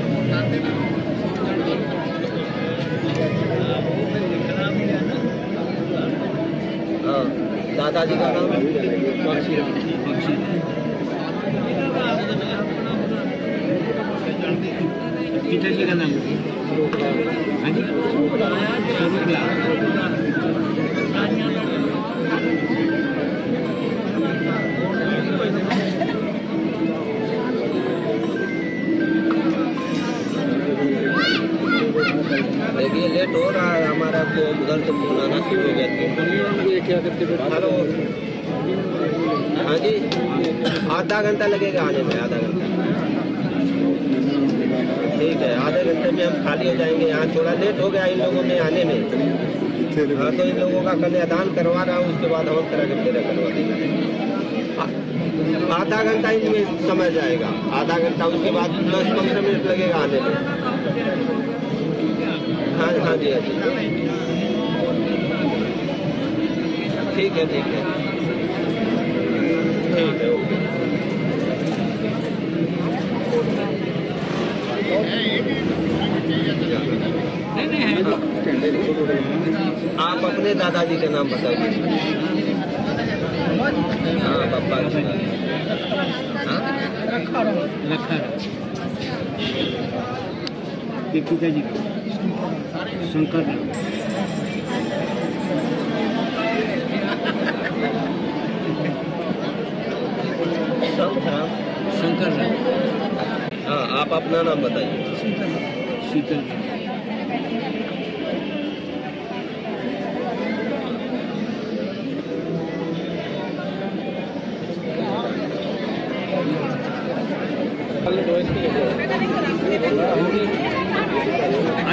दादाजी का नाम बख्शी बख्शी का नाम हाँ। जी। स्वरूप देखिए लेट हो रहा है हमारा तो उधर से आना शुरू हो गया। हेलो हाँ जी आधा घंटा लगेगा आने में, आधा घंटा। ठीक है, आधे घंटे में हम खाली हो जाएँगे, यहाँ थोड़ा लेट हो गया इन लोगों में आने में। हाँ तो इन लोगों का कन्यादान करवा रहा हूँ, उसके बाद हम तरह के करवा देंगे। आधा घंटा इनमें समय जाएगा। आधा घंटा उसके बाद दस पंद्रह मिनट लगेगा आने में। हाँ हाँ जी हाँ ठीक है ठीक है। ठीक है आप अपने दादाजी का नाम बताइए हाँ पापा जी हाँ? पिताजी का। शंकर राम शंकर राम शंकर राम हाँ आप अपना नाम बताइए। शीतल।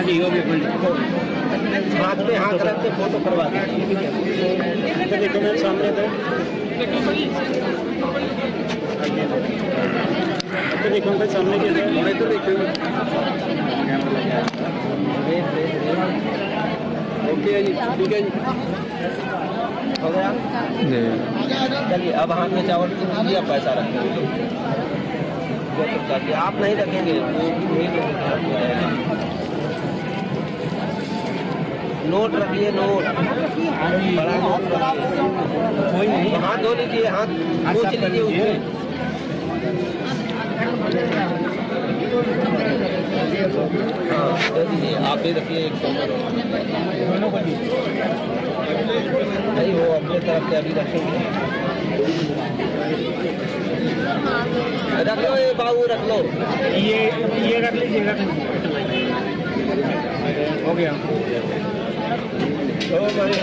जी गया हाथ पे हाथ रख के फ़ोटो करवा दीजिए। देखो सामने तो के मैं तो देखो ओके जी ठीक है जी हो गया चलिए, अब हाथ में चावल दिया पैसा रखेंगे आप नहीं रखेंगे। नोट रखिए नोट बड़ा नोट रखिए। हाथ धो लीजिए हाथ पोछ लीजिए उसमें हाँ दे आप भी रखिए एक सौ नहीं वो अपने तरफ़ से अभी रखेंगे रख लो ये बाबू रख लो ये ये रख लीजिए रख हो गया ओम हरि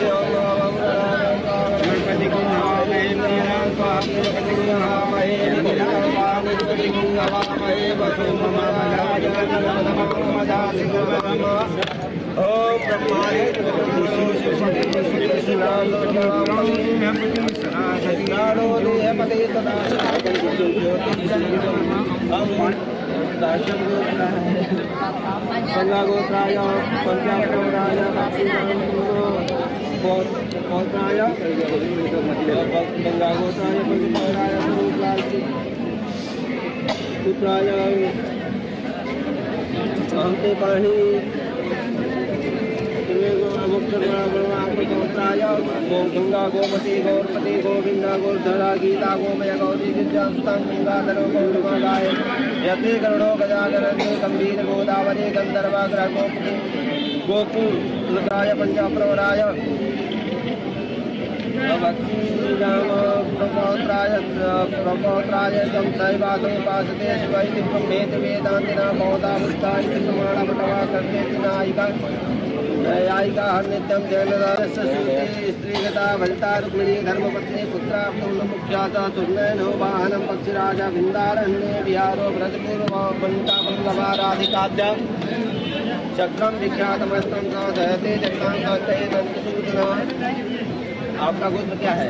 ओम ब्रह्माय गंगा गोत्राय पंचामृतराय गोत्राय गंगा गोत्राय पंचमराय गो गंगा गोमती गौरपति गोविंदा गोधरा गीता गोमय गौरी विद्यास्तं गंगाधरो गौरमादाय यते गरुडो गजानने गंभीर गोदावरी गंधर्वाग्र गोपु गोकुल रुद्राय पंचाप्रवराय राम प्रपौत्राय प्रपौत्राय तं शैवासमुपासते शिवैति ब्रह्मेत वेदान्तिना बौद्धावृत्ताय समाणमटवा कर्तेति नायिका न्यायिका नित्यं जैनदासस्य श्रुते स्त्रीगता भलिता रुक्मिणी धर्मपत्नी पुत्राप्तं मुख्याता तुर्नयनो वाहनं पक्षिराजा बिन्दारण्ये विहारो व्रजपूर्व वनिता वल्लभा राधिकाद्या चक्रम विख्यातमस्तं साधयते जगतां कहते नन्दसूदन आपका गोत्र क्या है?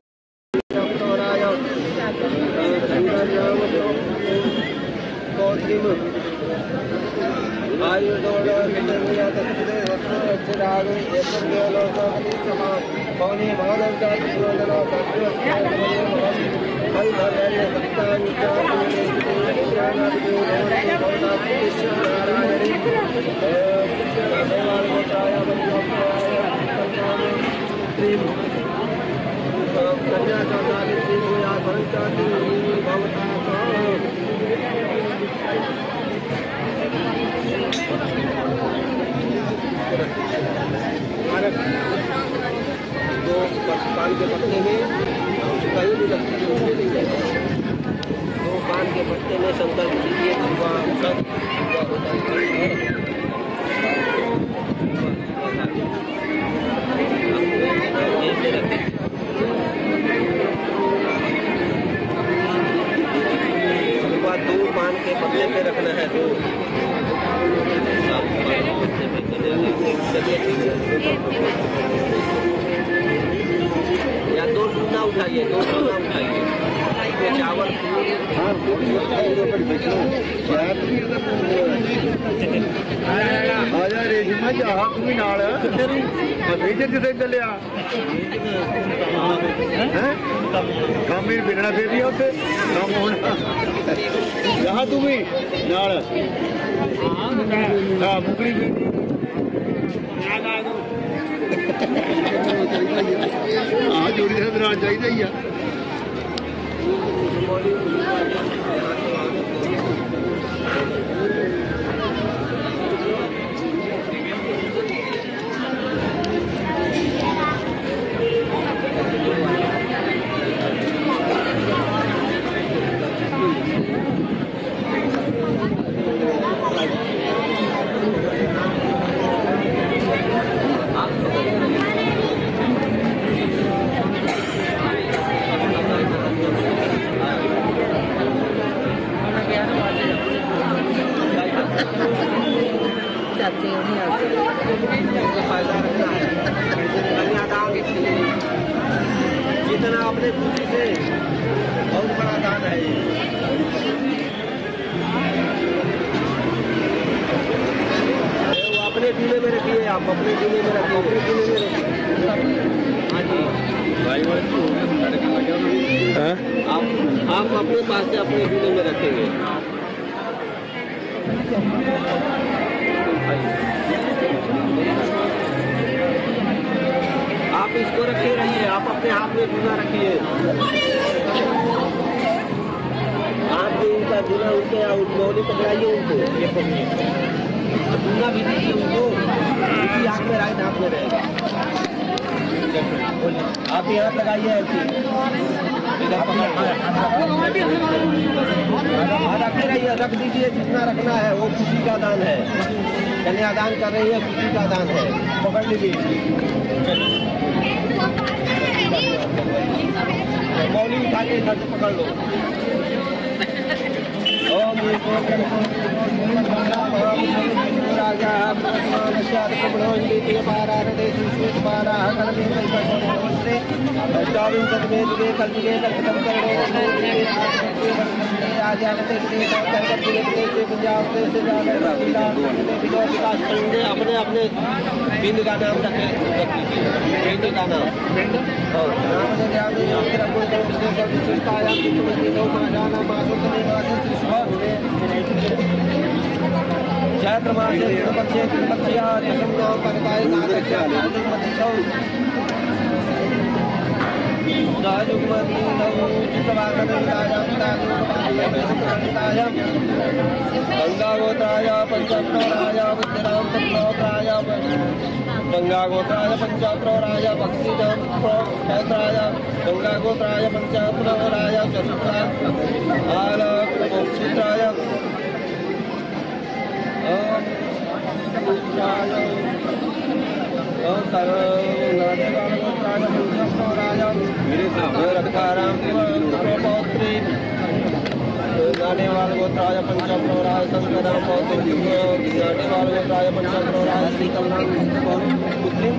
पौने मानव कन्या चौदावित्री गोया भवता दो पान के पत्ते में कहीं भी लगती है उसमें नहीं जाता तो पान के पत्ते में शंकर जी दुआ होता है। ਆਜਾ ਰੇਸ਼ਮਾ ਜਹਾ ਤੂੰ ਵੀ ਨਾਲ ਮੇਜਰ ਜਿੱਥੇ ਚੱਲਿਆ ਹੈ ਕੰਮ ਹੀ ਬਿਗਣਾ ਫੇਰੀ ਆ ਉੱਥੇ ਕੰਮ ਹੋਣਾ ਜਹਾ ਤੂੰ ਵੀ ਨਾਲ ਹਾਂ ਮੁਕਰੀ ਵੀ ਆ ਜੋੜੀ ਦੇ ਨਾਲ ਚਾਹੀਦਾ ਹੀ ਆ गंगागोत्राय पंचप्रवराय भक्तिनाम क्षेत्राय गंगागोत्राय पंचप्रवराय चतुर्थाय आलोकचित्राय ओम पूजाय ओम सर्वनादेवाय पंचप्रवराय रक्षाराम पौत्री नानेवाल गोत्राय पंचप्रवराय शंकरम पौत्री नानेवाल गोत्राय पंचप्रवराय श्रीकमलाम पुत्री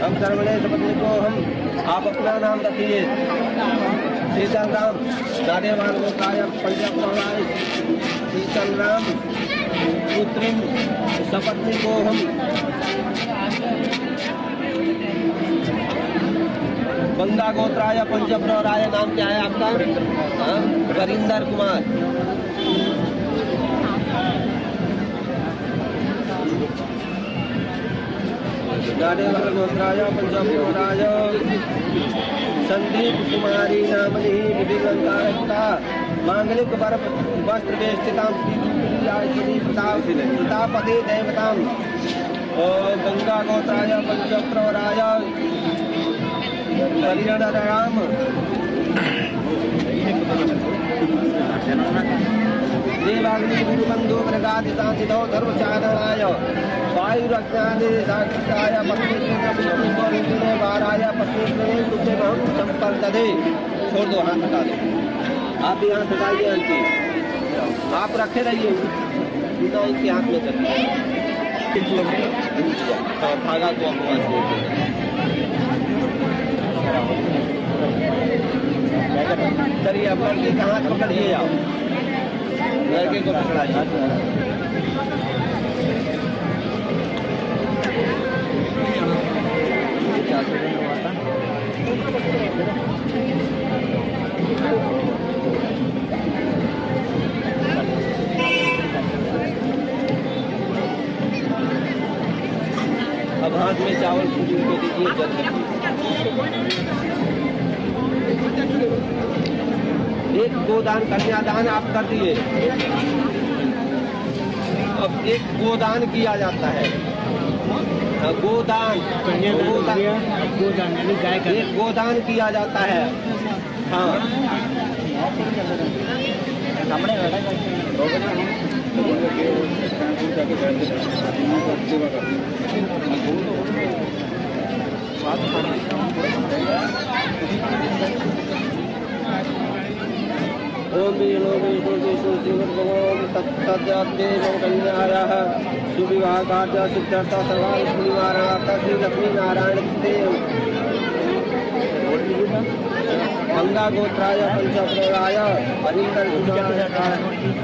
हम सर्वणे सपत्नी को हम, आप अपना नाम रखिए। शीतल राम नादेवान गोत्राय पंचप्रवराय शीतल राम पुत्री सपत्नी को हम बंगा गोत्राय पंचप्रवराय नाम क्या है आपका? हाँ? वरिंदर कुमार। नाडेवर गोत्राय पंचप्रवराय संदीप कुमारी नामनि विधिलंकारता मांगलिक वर वस्त्र वेष्टितां सीतापति देवतां गंगा गोत्राय पंचप्रवराय हरियाणा राम देवाग्नि गुरुबंधु मृगादि शांतिदो धर्मचारणाय वायुरज्ञादि साक्षाय पत्नी वाराय पत्नी तुझे बहुत छोड़ दो हाथ हटा दो आप भी हाथ हटाइए आप रखे रहिए। बिना इनके हाथ में चलिए भागा को चलिए अब लड़के का हाथ पकड़िए आप? लड़के को पकड़ाइए। हाथ में चावल पूरी दीजिए जल्दी। एक गोदान कन्यादान आप कर दिए। अब एक गोदान किया जाता है। हाँ, गोदान गोदान एक गोदान किया जाता है। हाँ। ओम श्रीमद भगवान कन्यायाः सुविवाह कार्य सिद्धार्थ सर्वान् निवारणार्थ श्री लक्ष्मी नारायण देव गंगा गोत्राय पंचप्रदाय हरिंदर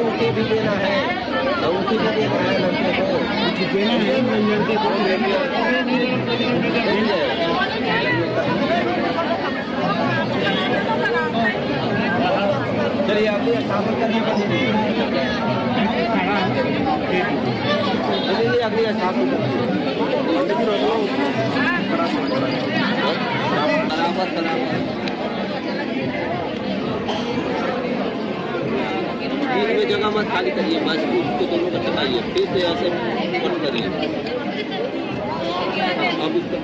अंगूठी भी देना है। अंगूठी भी देना है लड़के को। देना है लड़के को। चलिए, आप भी स्थापन करने का चलिए बराबर बराबर। बीच में जगह मत खाली करिए मज़बूत को दोनों को चलाइए फिर से ऐसे बंद करिए। अब इसको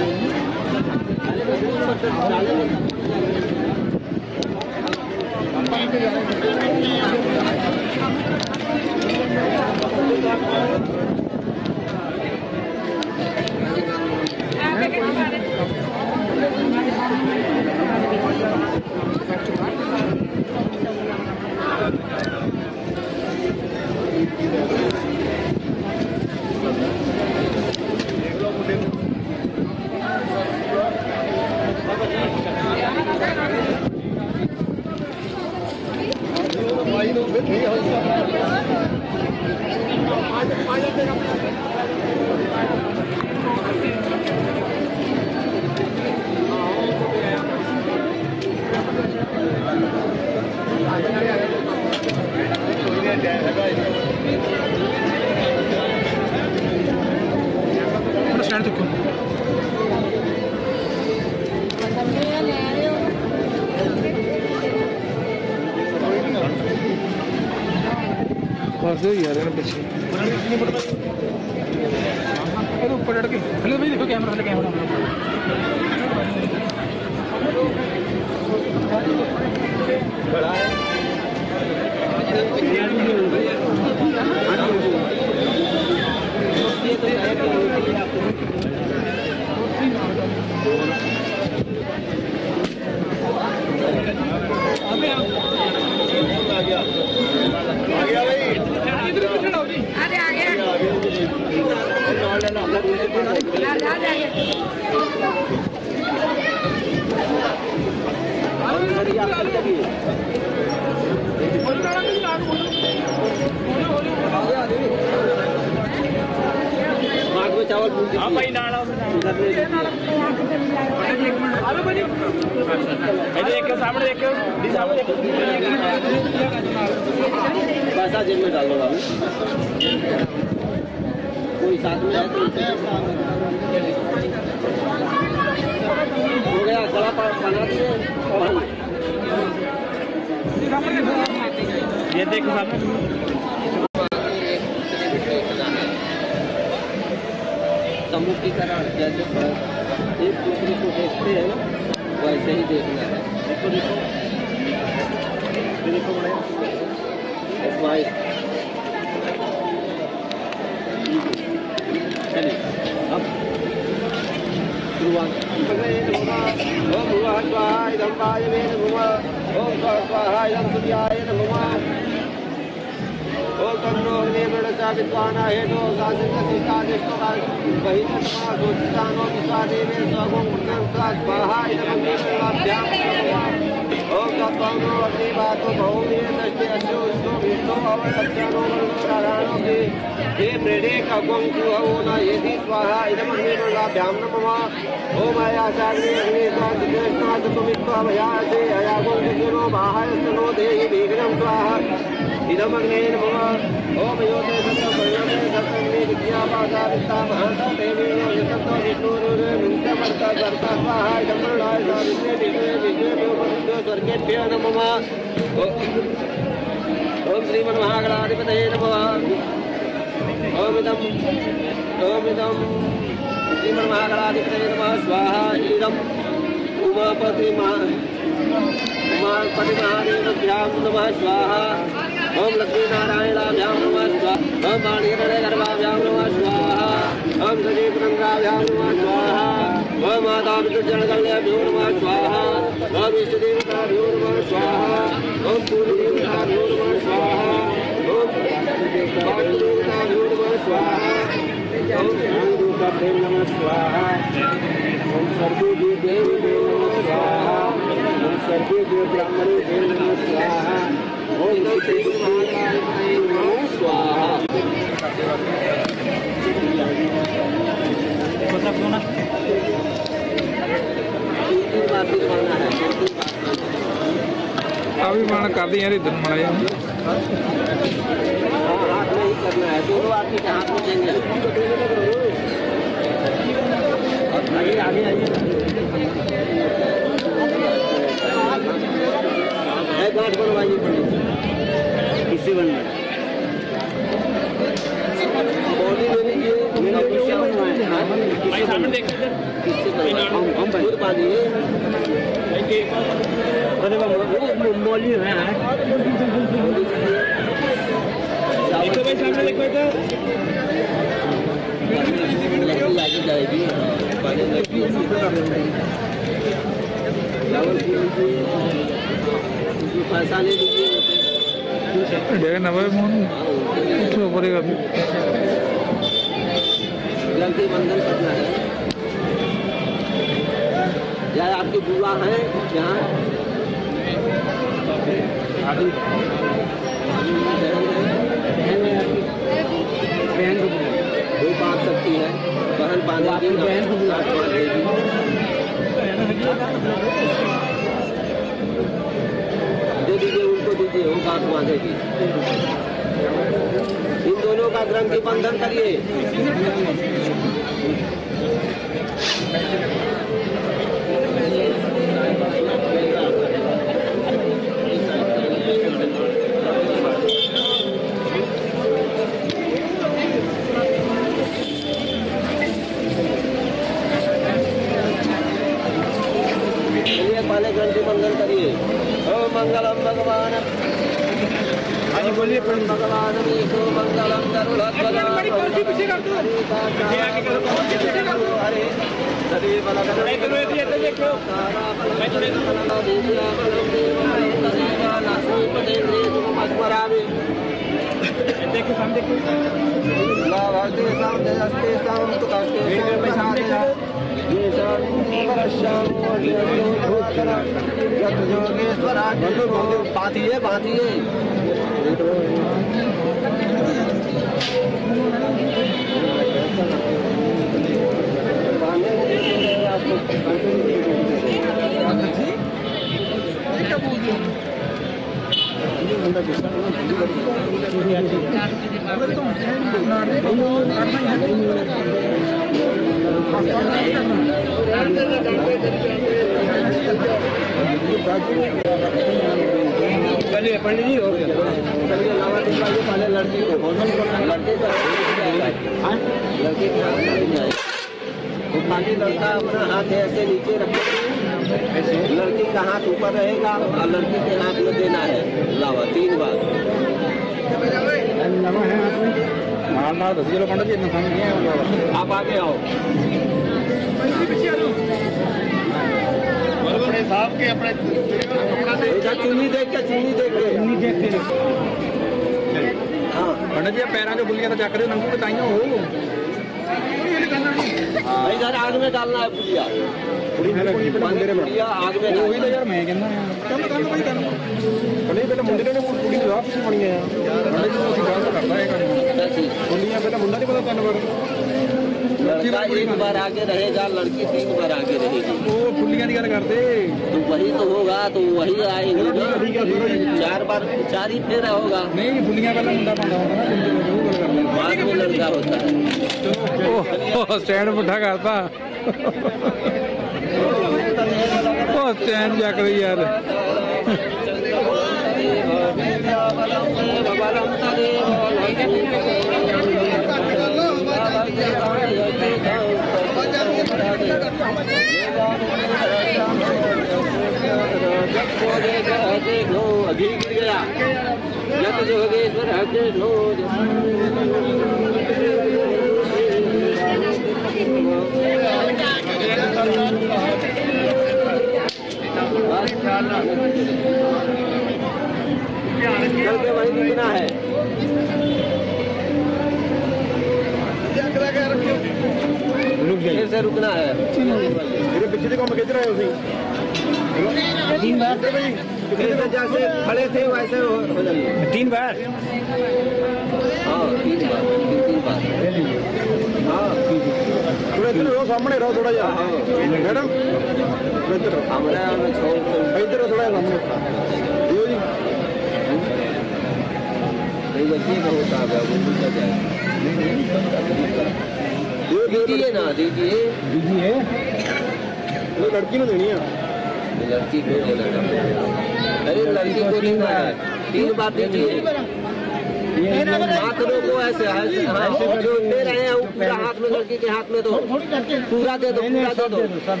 हाँ, सब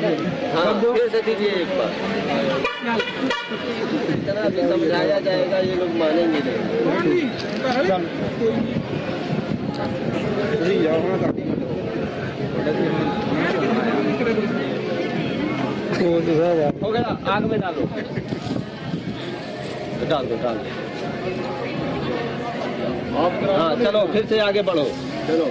दो हाँ फिर से दीजिए एक बार। इतना भी समझाया जाएगा ये लोग मानेंगे नहीं। हो गया आग में डालो। डाल दो डाल दो। हाँ चलो फिर से आगे बढ़ो। चलो।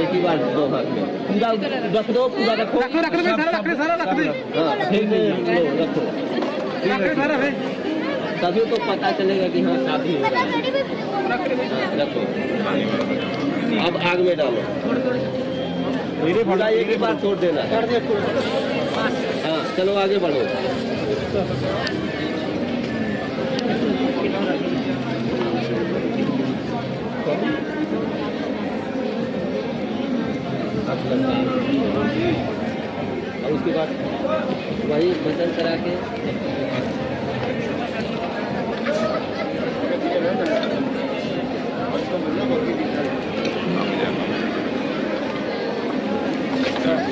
एक ही बार दो हाथ में। पूरा बस दो पूरा रखो। रखो रख रख रख दे रख दे सारा है तभी तो पता चलेगा कि हाँ शादी हो रहा है। हाँ, रखो अब आग में डालो। पूरा एक ही बार छोड़ देना। हाँ चलो आगे बढ़ो। साफ़ करते हैं और उसके बाद वही बटन करा के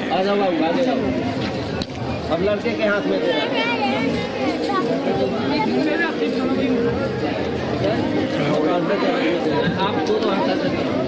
आ जाओ बाबू आ जाओ। अब लड़के के हाथ में आप दो दो हाथ कर सकते हो।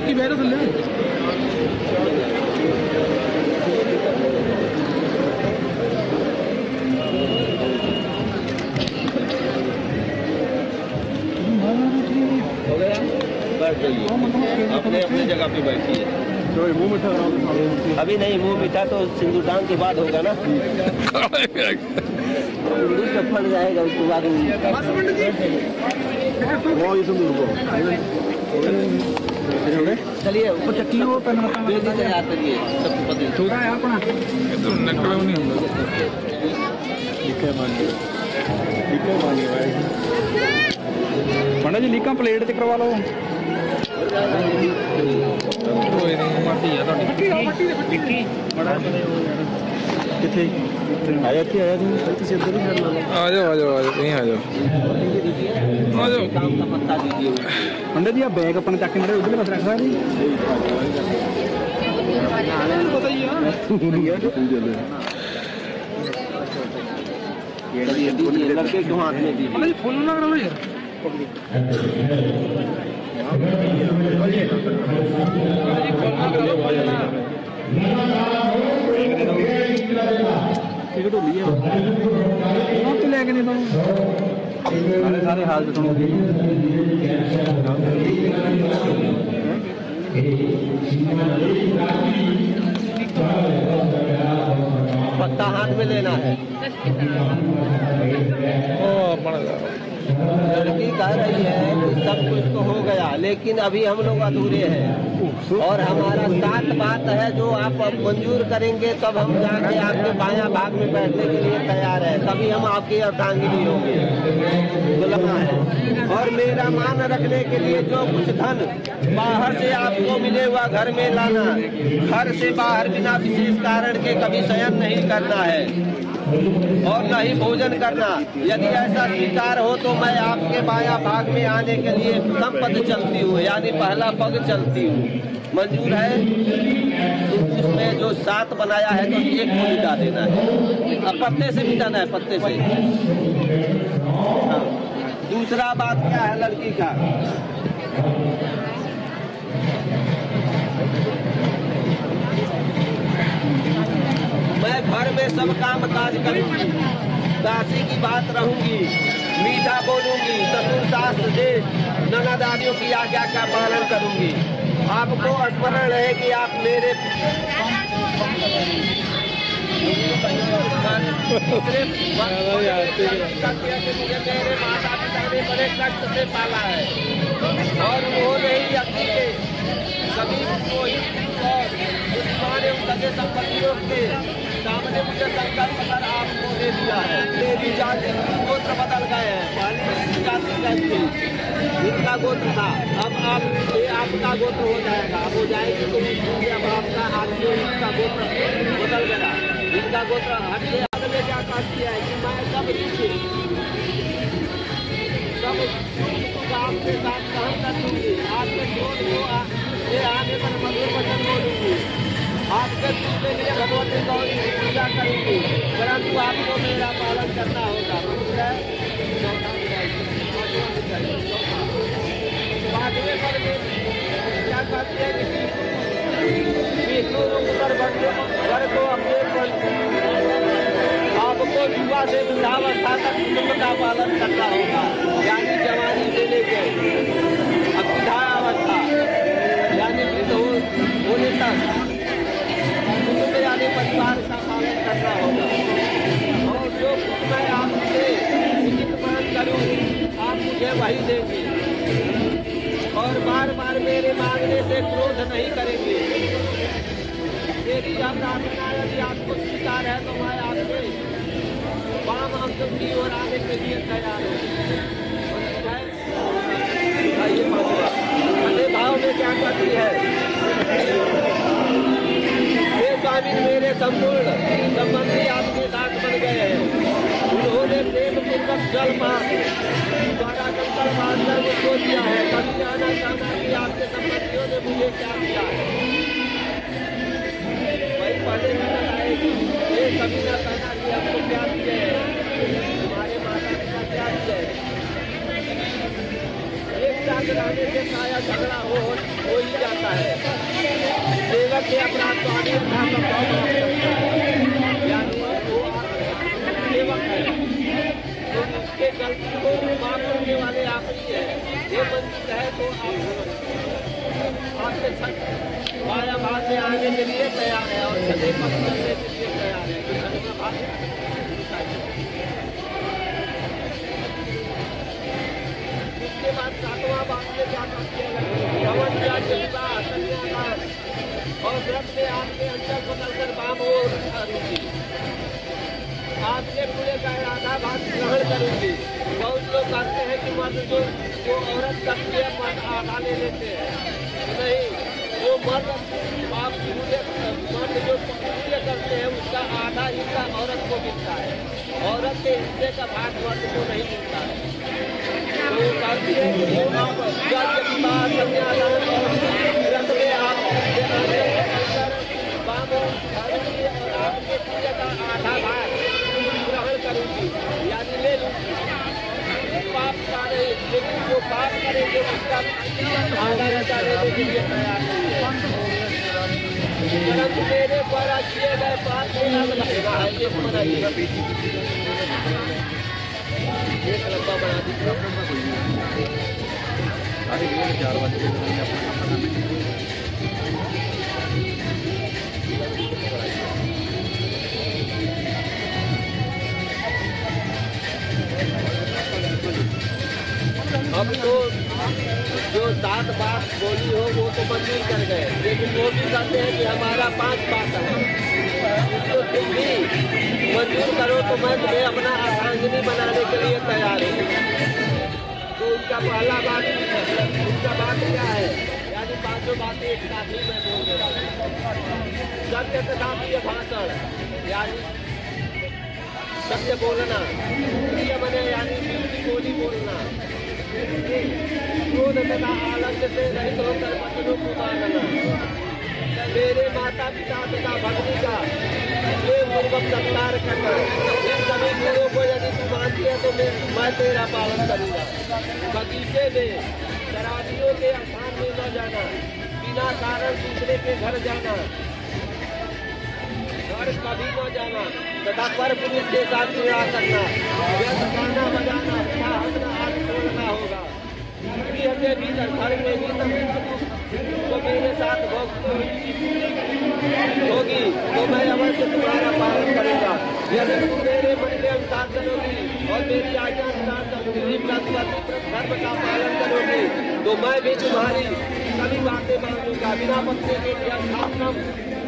आपकी बहन सुन अपने अपने जगह पे बैठी है। अभी नहीं मुँह मीठा तो सिंदूरदान के बाद होगा ना। तो फट जाएगा उसके बाद चलिए ऊपर चक्की हो बेटी तैयार करिए सबको पता ਛੋਟਾ ਆ ਆਪਣਾ ਇਧਰ ਨਿਕਲਿਆ ਨਹੀਂ ਹੁੰਦਾ ਪੰਡਾ ਜੀ ਲੀਕਾਂ ਪਲੇਟ ਤੇ ਕਰਵਾ ਲਓ ਕੋਈ ਨਹੀਂ ਮਾਟੀ ਆ ਤੁਹਾਡੀ ਮੱਟੀ ਆ ਮੱਟੀ ਦੇ ਵਿੱਕੀ ਕਿੱਥੇ ਆਇਆ ਇੱਥੇ ਆਇਆ ਤੂੰ ਤੁਸੀਂ ਇੱਧਰ ਹੀ ਕਰ ਲਾ ਆ ਜਾਓ ਆ ਜਾਓ ਆ ਜਾਓ ਤੁਸੀਂ ਆ ਜਾਓ पंडित जी आप बैग अपन चक मेरे उधर पास रख सकते पता ही है। लड़के क्यों हाथ में दी फ़ोन ना करो यार टिकट हो लिया ले गए ਉਹ ਤੇ ਲੈ ਕੇ ਨਹੀਂ ਤੁਹਾਨੂੰ ਸਾਰੇ ਸਾਰੇ ਹਾਲ ਤੇ ਸੁਣੋ पत्ता हाथ में लेना है ਉਹ ਆਪਣਾ लड़की कह रही है कि सब कुछ तो हो गया लेकिन अभी हम लोग अधूरे हैं और हमारा सात बात है, जो आप मंजूर करेंगे, तब हम जाके आपके बाया भाग में बैठने के लिए तैयार है। तभी हम आपकी अर्धांगिनी होंगे है। और मेरा मान रखने के लिए जो कुछ धन बाहर से आपको मिले हुआ घर में लाना, घर से बाहर बिना विशेष कारण के कभी शयन नहीं करना है। और न ही भोजन करना। यदि ऐसा स्वीकार हो तो मैं आपके बाया भाग में आने के लिए प्रथम पद चलती हूँ, यानी पहला पग चलती हूँ। मंजूर है? तो उसमें जो सात बनाया है तो एक को मिटा देना है। अब पत्ते से मिटाना है, पत्ते से। हाँ। दूसरा बात क्या है लड़की का? मैं घर में सब काम काज करूँगी। दासी की बात रहूँगी, मीठा बोलूँगी, ससुर सास देश नना दादियों की आज्ञा का पालन करूँगी। आपको स्मरण है कि आप मेरे बड़े कष्ट से पाला है और उन्होंने ही अपनी के सभी मोहित और दुश्मन एवं के सामने मुझे संकल्प कर आपको दे दिया है गोत्र बदल गए हैं पहले जाति रहती थी इनका गोत्र था अब आपका गोत्र हो जाएगा अब हो जाएगी तो अब आपका आदमी इसका गोत्र बदल गया। इनका गोत्र हट गया अगले क्या किया है कि मैं सब ऋषि सब आपके साथ सहन कर दूँगी आपके क्रोध को ये आगे पर मधुर वचन बोलूँगी आपके सुख के लिए भगवती गौरी की पूजा करूँगी परंतु आपको मेरा पालन करना होगा है पाँचवें में क्या कहती है कि आपको युवा से वृद्धावस्था तक कुटुंब का पालन करना होगा। यानी जवानी से लेकर अब वृद्धावस्था यानी वृद्ध होने तक कुटुंब यानी परिवार का पालन करना होगा। और जो कुछ मैं आपसे उचित मान करूँ, आप मुझे वही देंगे। मेरे मांगने से क्रोध नहीं करेंगे। मेरी यह प्रार्थना यदि आपको स्वीकार है तो मैं आपसे बाम अंक की ओर आने के लिए तैयार हो। भाव में क्या करती है। स्वामी मेरे संपूर्ण संबंधी आपके दास बन गए हैं। प्रेम पूर्वक जल द्वारा कंकड़ मारकर मुझको दिया है कभी जाना चाहना कि आपके संबंधियों ने मुझे क्या दिया है कभी ना कहना कि हमको क्या दिए झगड़ा हो हो ही जाता है। सेवक के अपराध को आगे था तो बहुत गलती को माफ़ करने वाले आप ही। है ये मंदिर है तो आप आपके छत माया भाव से आने के लिए तैयार है और छठे पद चलने के लिए तैयार है। तो छठ भाग उसके बाद सातवां बात में क्या हैं? और व्रत में आपके अंदर बदलकर बाम हो रुचि आपके पूरे का आधा भाग ग्रहण करूँगी। बहुत लोग कहते हैं कि मर्द जो जो औरत है मर्द आधा ले लेते हैं। नहीं जो मर्द आप पूरे मर्द जो पूरे करते हैं, उसका आधा हिस्सा औरत को मिलता है। औरत के हिस्से का भाग मर्द को नहीं मिलता है। तो है कि पूरे का आधा भाग। करूँगी यानी ले लूँगी पाप करे लेकिन जो पाप करेंगे उसका आधा हिस्सा लेने के लिए तैयार नहीं है परंतु मेरे द्वारा किए गए पाप अब लगेगा ये बनाइएगा एक लंबा बना दीजिए अब तो जो सात बात बोली हो, वो तो मंजूर कर गए। लेकिन वो भी कहते हैं कि हमारा पाँच बात है। उसको तुम भी मंजूर करो तो मैं तुम्हें अपना अर्धांगिनी बनाने के लिए तैयार हूँ। तो उनका पहला बात उनका बात क्या है? यानी पाँचों बातें एक साथ ही मैं बोल रहा हूँ। सत्य तथा भाषण, यानी सत्य बोलना, प्रिय मने यानी बोली बोलना। क्रोध तथा आलस्य से रहित होकर वचनों को मानना मेरे माता पिता तथा भगनी का पूर्वक सत्कार करना इन सभी गुणों को यदि तू मानती है तो मैं मैं तेरा पालन करूँगा। बगीचे में शराबियों के स्थान में न जाना, बिना कारण दूसरे के घर जाना, घर कभी न जाना, तथा पर पुरुष के साथ विवाह करना व्यर्थ गाना बजाना तथा हंसना गृह के भीतर घर के भीतर तो मेरे साथ होगी तो मैं अवश्य तुम्हारा पालन करूँगा यदि तुम मेरे मन के अनुसार चलोगी और मेरी आज्ञा अनुसार चलोगी धर्म का पालन करोगी तो मैं भी तुम्हारी सभी बातें मानूँगा बिना पत्नी के लिए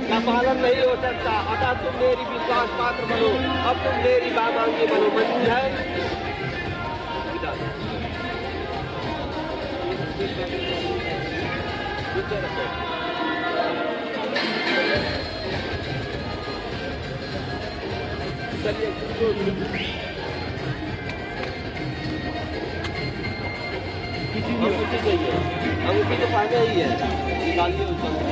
का पालन नहीं हो सकता अतः तुम मेरी विश्वास पात्र बनो अब तुम मेरी बामांगी बनो मंजूर है नीचे रखो चलिए हम उसी चाहिए हम उसी के फ़ायदे ही है निकालिए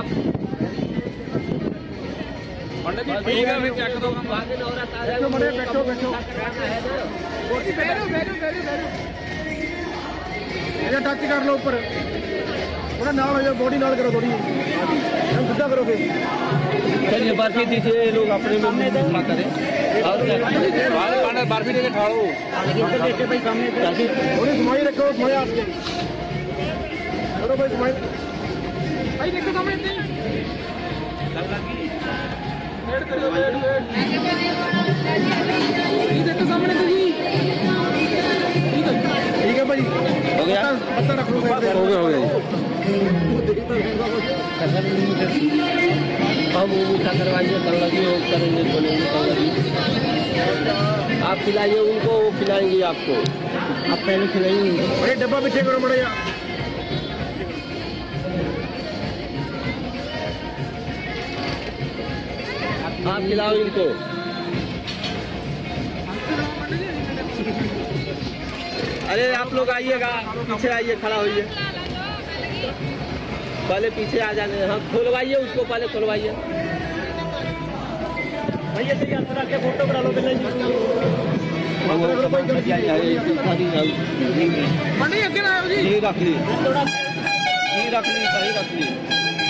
ठीक है मैं चेक दो बैठो बड़े बैठो बैठो बैठो बैठो बैठो ये टच कर लो ऊपर थोड़ा नाल हो जाओ बॉडी नाल करो थोड़ी हम सीधा करो फिर चलिए बर्फ़ी दीजिए लोग अपने में ना करें और बर्फ़ी लेके ठाड़ो। थोड़ी समाई रखो थोड़े हाथ के भाई, देखो सामने ठीक है भाई हो गया करवाइए आप खिलाइए उनको वो खिलाएँगे आपको आप पहले खिलाएँगे अरे डब्बा पीछे करो बड़ा आप खिलाओ इनको अरे आप लोग आइएगा पीछे आइए खड़ा होइए पहले पीछे आ जाने हाँ खोलवाइए उसको पहले खोलवाइए भैया से के फ़ोटो करा लो पहले रख ली ये रख ली सही रख ली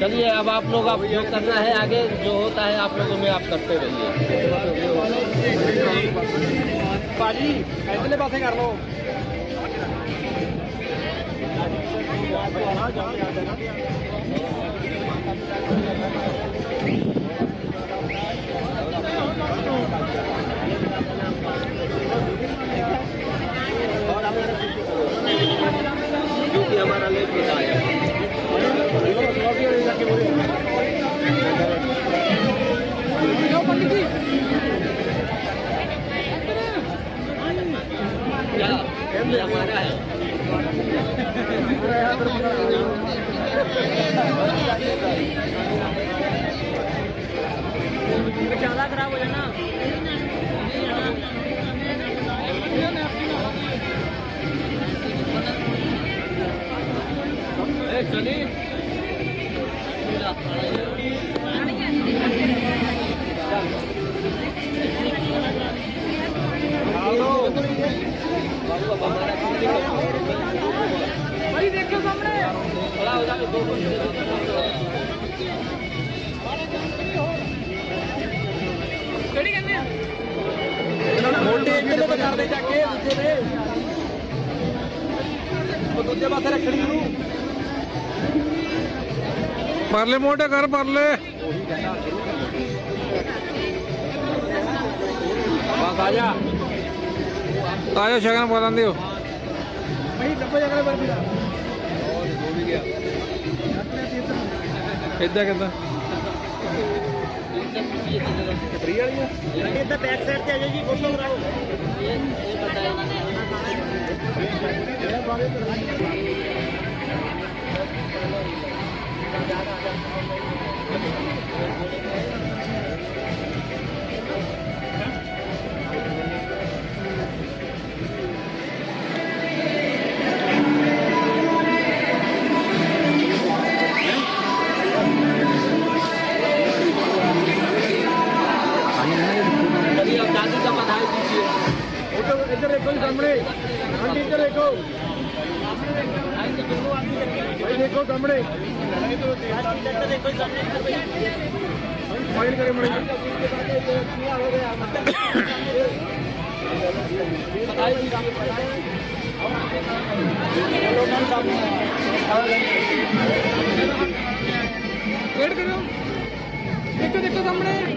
चलिए अब आप लोग अब जो करना है आगे जो होता है आप लोगों में आप करते रहिए ਭਾਜੀ ਇਧਰਲੇ ਪਾਸੇ ਕਰ ਲਓ क्योंकि Terima kasih. ਮੋਟੇ ਇੱਕ ਪਰਲੇ ਮੋਟੇ ਘਰ ਪਰਲੇ। ਬਸ ਆ ਜਾ। ਆ ਜਾ ਸ਼ਗਨ ਪਾ ਦਿੰਦੇ ਹੋ। ਬਈ ਡੱਬਾ ਜਗਲੇ ਪਰ ਵੀ ਇਦਾਂ ਕਿਦਾਂ ਇੱਧਰ ਬੈਕ ਸਾਈਡ ਤੇ ਆ ਜਾਓ ਜੀ ਫੋਟੋ ਕਰਾਓ चांदी सामने आंटी इधर देखो भाई देखो सामने फ़ाइल करे मड़े देखो देखो सामने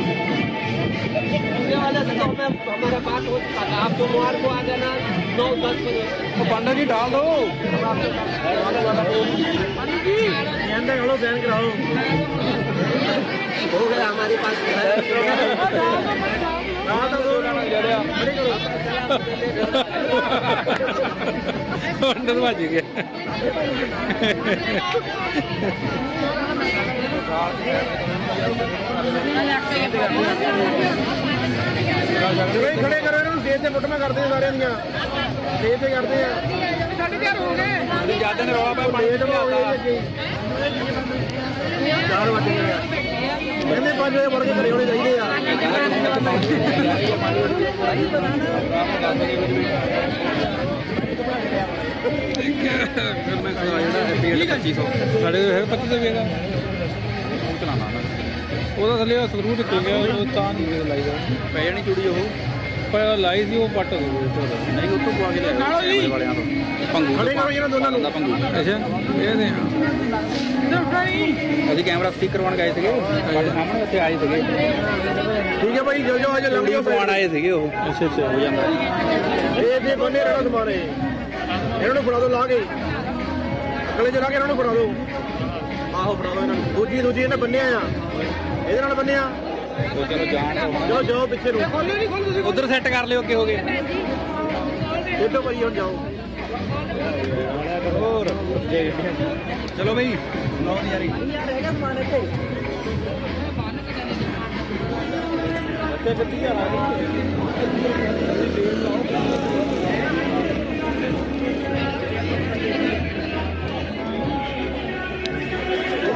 तो हमें हमारा बात हो चुका था आप सोमवार को आ जाना नौ दस बजे। तो पांडा जी डाल दो। हो गया हमारे पास। भज गया ਜਿਵੇਂ ਖੜੇ ਕਰੋ ਇਹਨਾਂ ਨੂੰ ਸਟੇਜ ਤੇ ਫੋਟੋਆਂ ਕਰਦੇ ਆ ਸਾਰਿਆਂ ਦੀਆਂ। ਸਟੇਜ ਤੇ ਕਰਦੇ ਆ। ਸਾਡੇ ਤਿਆਰ ਹੋ। ਗਏ ਜ਼ਿਆਦਾ ਨੇ ਰੌਲਾ ਪਾਇਆ ਪਾਣੀ ਤੇ ਹੋ ਗਏ ਚਾਰ ਵਜੇ ਕਹਿੰਦੇ 5 ਵਜੇ ਵੜ ਕੇ ਘਰੇ ਹੋਣੇ ਚਾਹੀਦੇ ਆ। ਸਾਡੇ ਹੈ 25 ਦਾ ਵੀ ਹੈਗਾ। ਉਹਦਾ ਥੱਲੇ ਸਕਰੂ ਟਿਕ ਗਿਆ ਉਹ ਤਾਂ ਨਹੀਂ ਲਾਈਦਾ ਪੈ ਜਾਣੀ ਚੂੜੀ ਉਹ? ਪਰ ਲਾਈ ਸੀ ਉਹ ਪੱਟ ਗਈ ਨਹੀਂ ਉੱਥੋਂ ਪਵਾ ਕੇ ਲਿਆ ਵਾਲਿਆਂ ਤੋਂ। ਪੰਗੂ ਖੜੇ ਕਰੋ ਇਹਨਾਂ ਦੋਨਾਂ ਨੂੰ। ਪੰਗੂ ਅੱਛਾ ਇਹ ਦੇ ਅਸੀਂ ਕੈਮਰਾ ਸਟਿਕ ਕਰਵਾਉਣ ਗਏ ਸੀਗੇ। ਸਾਡੇ ਸਾਹਮਣੇ ਉੱਥੇ ਆਏ ਸੀਗੇ। ਠੀਕ ਹੈ ਭਾਈ ਜੋ ਜੋ ਅੱਜ ਲੰਬੀ ਵੀਡੀਓ ਪਵਾਉਣ ਆਏ ਸੀਗੇ ਉਹ। ਅੱਛਾ ਅੱਛਾ। ਹੋ ਜਾਂਦਾ। ਇਹ ਦੇ ਬੰਨੇ ਰਹਿਣਾ ਤੁਹਾਰੇ ਇਹਨਾਂ ਨੂੰ ਫੜਾ ਦਿਓ ਲਾ ਕੇ। ਅਗਲੇ ਚ ਲਾ ਕੇ ਇਹਨਾਂ ਨੂੰ ਫੜਾ ਦਿਓ ਆਹੋ ਫੜਾ ਦਿਓ ਇਹਨਾਂ ਨੂੰ। ਦੂਜੀ ਦੂਜੀ ਇਹਨੇ ਬੰਨਿਆ ਆ। ਇਹਦੇ ਨਾਲ ਬੰਨਿਆ ਉਹ ਚਲੋ ਜਾਣ ਜਾਓ ਜਾਓ ਪਿੱਛੇ ਨੂੰ ਉਧਰ ਸੈੱਟ ਕਰ ਲਿਓ ਅੱਗੇ ਹੋ ਗਏ ਖੇਡੋ ਭਾਈ ਹੁਣ ਜਾਓ ਹੋਰ ਚਲੋ ਬਈ ਲਓ ਨਜ਼ਾਰੀ ਲਾ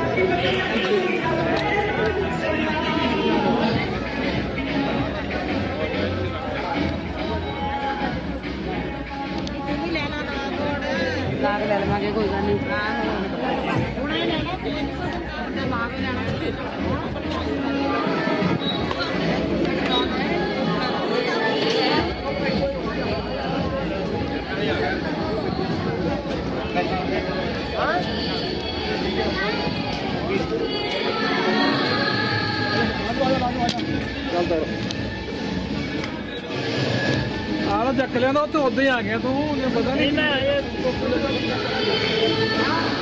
ਕੇ ਲੈ ਲਵਾਂਗੇ ਕੋਈ ਗੱਲ ਨਹੀਂ ਹੁਣੇ ਲੈ ਲੈ ਤੇ ਲਾ ਕੇ ਲੈਣਾ ਆਹ ਚੱਕ ਲਿਆ ਤਾਂ ਉੱਥੇ ਉਦਾਂ ਹੀ ਆ ਗਿਆ ਤੂੰ ਉਹਨੇ ਪਤਾ ਨਹੀਂ ਮੈਂ ああ。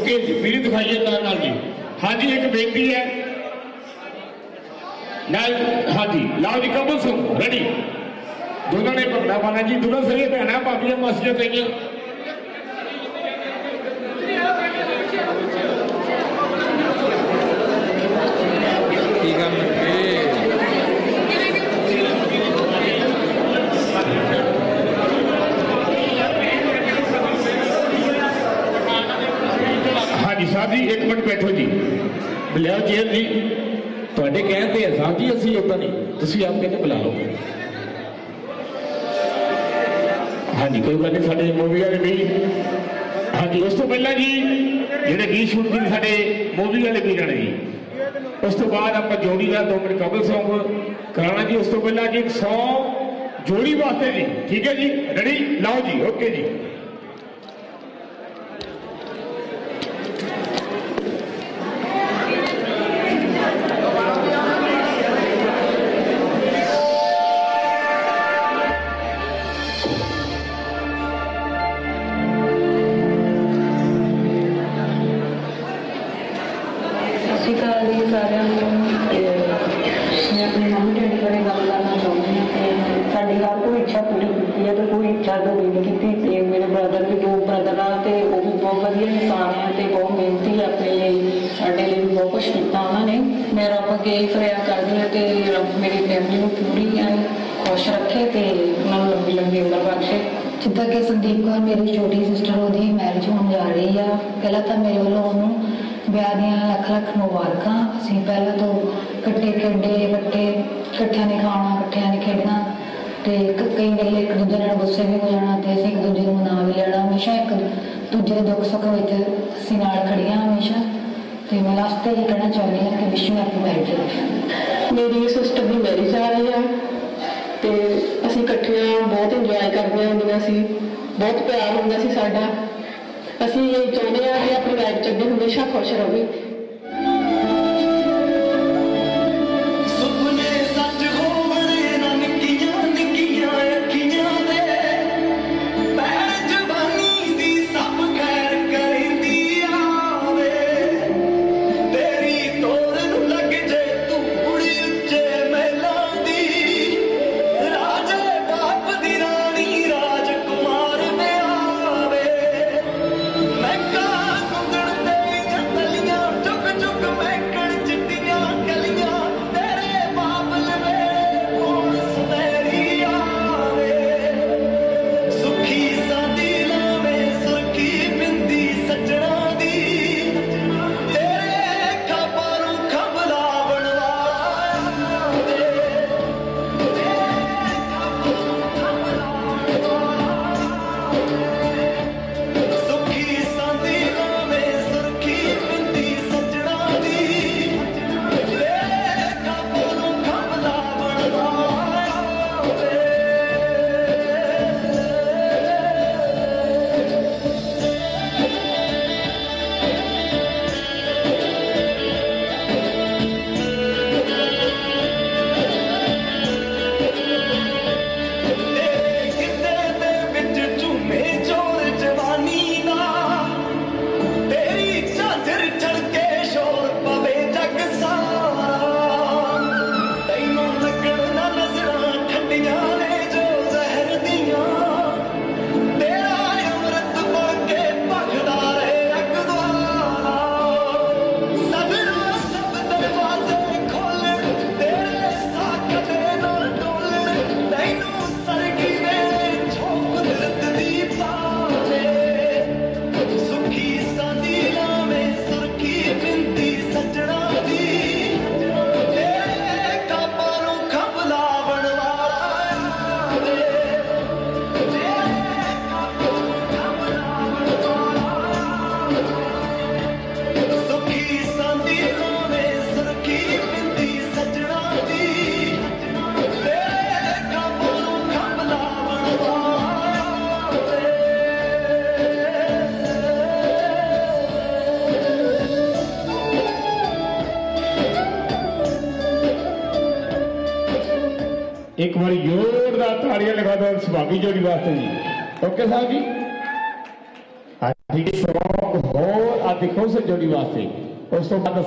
मुके पीड़ित भाई जी। हाँ जी, एक बेनती है। हाँ जी, लाल जी, कमल सिंह रेडी दोनों ने भंगा पाना जी दोनों सरिया भैन भाभी मासिया पाइया जोड़ी का दो मिनट कपल सॉन्ग कराने जी उस तो पहला जी एक सौ जोड़ी वास्ते जी ठीक है जी? रेडी लाओ जी ओके जी।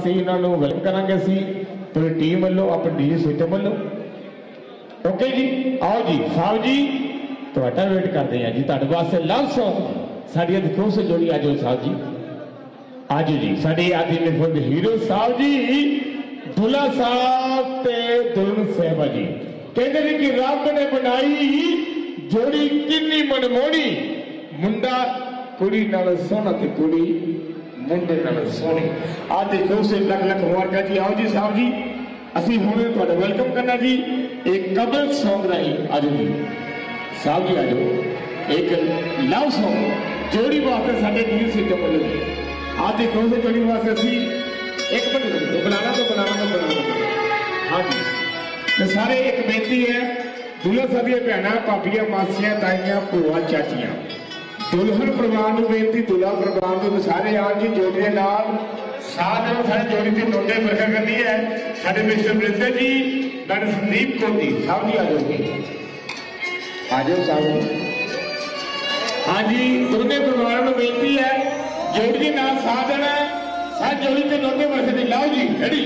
ਉਸ ਇਹਨਾਂ ਨੂੰ ਵੈਲਕਮ ਕਰਾਂਗੇ ਅਸੀਂ, ਪੂਰੀ ਟੀਮ ਵੱਲੋਂ ਆਪਣੇ ਡੀਜੇ ਸਿਸਟਮ ਵੱਲੋਂ। ਓਕੇ ਜੀ, ਆਓ ਜੀ, ਸਾਹਿਬ ਜੀ, ਤੁਹਾਡਾ ਵੇਟ ਕਰਦੇ ਆ ਜੀ, ਤੁਹਾਡੇ ਵਾਸਤੇ ਲਵ ਸੌਂਗ ਸਾਡੀ ਦੇਖੋ ਸੇ ਜੋੜੀ, ਆਜੋ ਸਾਹਿਬ ਜੀ। ਆਜੋ ਜੀ, ਸਾਡੇ ਆਦੀ ਨਿਫੰਦ ਹੀਰੋ ਸਾਹਿਬ ਜੀ, ਦੁਲਾ ਸਾਹਿਬ ਤੇ ਦੁਲਨ ਸਾਹਿਬਾ ਜੀ। ਕਹਿੰਦੇ ਨੇ ਕਿ ਰੱਬ ਨੇ ਬਣਾਈ ਜੋੜੀ ਕਿੰਨੀ ਮਨਮੋਹਣੀ। ਮੁੰਡਾ ਕੁੜੀ ਨਾਲ ਸੋਹਣਾ ਤੇ ਕੁੜੀ ਮੁੰਡੇ ਨਾਲ ਸੋਹਣੀ ਆ ਦੇਖੋ ਸੇ ਲੱਖ ਲੱਖ ਮੁਬਾਰਕਾਂ ਜੀ ਆਓ ਜੀ ਸਾਹਿਬ ਜੀ ਅਸੀਂ ਹੁਣ ਤੁਹਾਡਾ ਵੈਲਕਮ ਕਰਨਾ ਜੀ ਇੱਕ ਕਬਲ ਸੌਂਗ ਰਾਹੀਂ ਆਜੋ ਜੀ ਸਾਹਿਬ ਜੀ ਆਜੋ ਇੱਕ ਲਵ ਸੌਂਗ ਜੋੜੀ ਵਾਸਤੇ ਸਾਡੇ ਨੀਲ ਸਿੱਟਮ ਵੱਲੋਂ ਆ ਦੇਖੋ ਸੇ ਜੋੜੀ ਵਾਸਤੇ ਅਸੀਂ ਇੱਕ ਮਿੰਟ ਰੁਕੋ ਬੁਲਾਣਾ ਤੋਂ ਬੁਲਾਣਾ ਤੋਂ ਬੁਲਾਣਾ ਹਾਂਜੀ ਤੇ ਸਾਰੇ ਇੱਕ ਬੇਨਤੀ ਹੈ ਦੁਲਹਨ ਸਾਡੀਆਂ ਭੈਣਾਂ ਭਾਬੀਆਂ ਮਾਸੀਆਂ ਤਾਈਆਂ ਭੂਆ ਚਾਚੀਆਂ ਦੁਲਹਨ ਪ੍ਰਵਾਨ ਨੂੰ ਬੇਨਤੀ, ਦੁਲਹਾ ਪਰਿਵਾਰ ਨੂੰ ਸਾਰੇ ਆਣ ਜੀ ਜੋੜੀ ਦੇ ਨਾਲ। ਸਾਥ ਨਾਲ ਸਾਡੇ ਜੋੜੀ ਤੇ ਨੋਟੇ ਵਰਖਾ ਕਰਨੀ ਹੈ। ਸਾਡੇ ਮਿਸਟਰ ਬ੍ਰਿੰਦਰ ਜੀ ਡਾਕਟਰ ਸੰਦੀਪ ਕੌਰ ਜੀ ਸਾਹਿਬ ਜੀ ਆ ਜਾਓ। ਆ ਜਾਓ ਸਾਹਿਬ ਹਾਂਜੀ, ਦੋਨੇ ਪਰਿਵਾਰਾਂ ਨੂੰ ਬੇਨਤੀ ਹੈ, ਜੋੜੀ ਦੇ ਨਾਲ ਸਾਥ ਦੇਣਾ ਹੈ। ਸਾਥ ਜੋੜੀ ਤੇ ਨੋਟੇ ਵਰਖਾ ਦੀ ਲਾਓ ਜੀ ready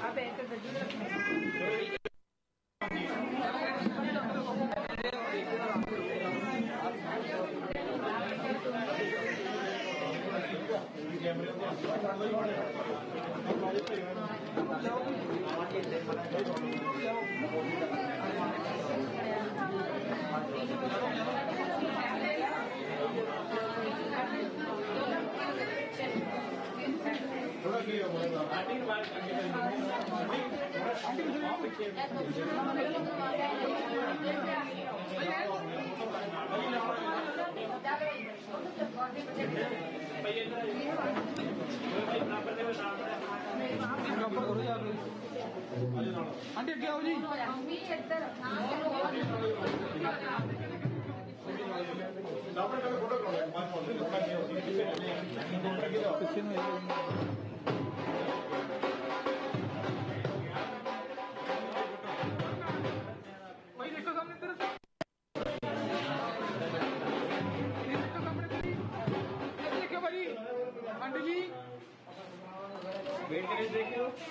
aberta da Júlia aunty क्या हो जी डॉक्टर का फोटो करो मैं फोटो लगा के हो ठीक है डॉक्टर के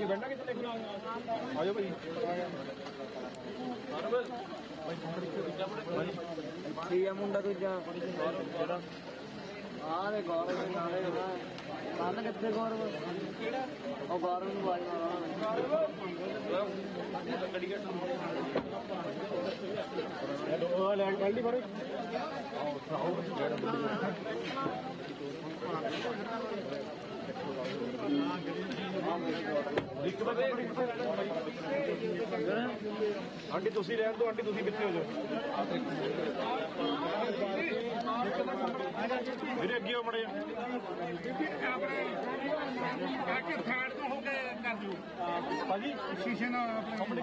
ਅੱਗੇ ਬੈਠਣਾ ਕਿੱਥੇ ਦੇਖਣਾ ਆ ਜਾਓ ਭਾਈ। ਠੀਕ ਆ ਮੁੰਡਾ ਦੂਜਾ? ਆ ਦੇ ਗੌਰਵ ਦੇ ਨਾਲੇ ਉਹਦਾ ਕੰਨ ਕਿੱਥੇ ਗੌਰਵ? ਕਿਹੜਾ ਉਹ ਗੌਰਵ ਨੂੰ ਬਾਈ ਮਾਰਾ। ਗੌਰਵ ਗੱਡੀ ਘੱਟ ਹੈਲੋ ਉਹ ਲੈ ਜਲਦੀ ਕਰੋ ਆਓ ਆਓ ਆਂਟੀ ਤੁਸੀਂ ਰਹਿਣ ਦਿਓ ਆਂਟੀ ਤੁਸੀਂ ਕਿੱਥੇ ਹੋ ਜਾਓ? ਵੀਰੇ ਅੱਗੇ ਆ ਮੜੇ ਆਪਣੇ ਸਾਈਡ ਤੋਂ ਹੋ ਕੇ ਕਰ ਦਿਓ ਭਾਜੀ ਸ਼ੀਸ਼ੇ ਨਾਲ ਆਪਣੇ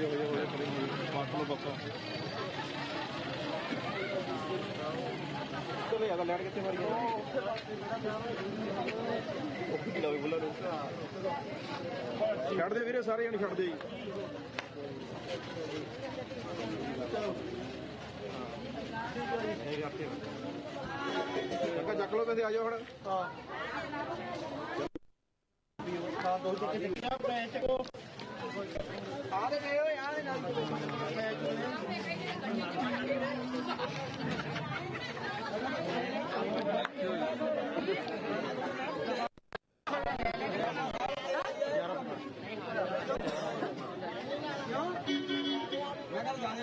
ਹੋਏ ਹੋਏ ਹੋਏ ਪਾਟ ਲੋ ਬੱਕਾ ਚਲੋ ਯਾਰ ਲੈਟ ਕਿੱਥੇ ਮਾਰੀ ਉਹ ਕੀ ਲਾਵੇ ਬੁੱਲਾ ਨੂੰ ਛੱਡ ਦੇ ਵੀਰੇ ਸਾਰੇ ਜਣੇ ਛੱਡ ਦੇ ਜੀ। ਚੱਕਾ ਚੱਕ ਲੋ ਕਹਿੰਦੇ ਆ ਜਾਓ ਹੁਣ। ਹਾਂ। ਦੋ ਚੱਕੇ ਆ ਦੇ ਗਏ ਓਏ ਆ ਦੇ ਨਾਲ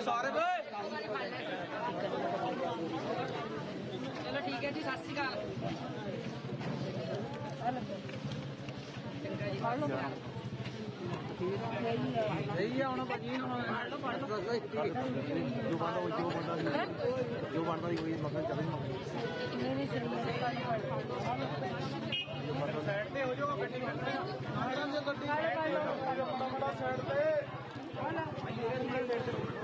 ਸਾਰੇ ਚਲੋ ਠੀਕ ਹੈ ਜੀ ਸਤਿ ਸ਼੍ਰੀ ਅਕਾਲ। ਸਹੀ ਆ ਹੁਣ ਭਾਜੀ ਹੁਣ ਜੋ ਬਣਦਾ ਉਹ ਜੋ ਬਣਦਾ ਸੀ। ਜੋ ਬਣਦਾ ਸੀ ਕੋਈ ਮਸਲਾ ਚੱਲ ਨਹੀਂ ਮਸਲਾ ਸਾਈਡ ਤੇ ਹੋ ਜਾਓ, ਗੱਡੀ ਮੈਡਮ ਜੀ ਗੱਡੀ ਸਾਈਡ ਤੇ ਮੜਾ ਮੜਾ ਸਾਈਡ ਤੇ। ਹਾਂ ਨਾ ਇਹ ਰੇਟ ਤੇ।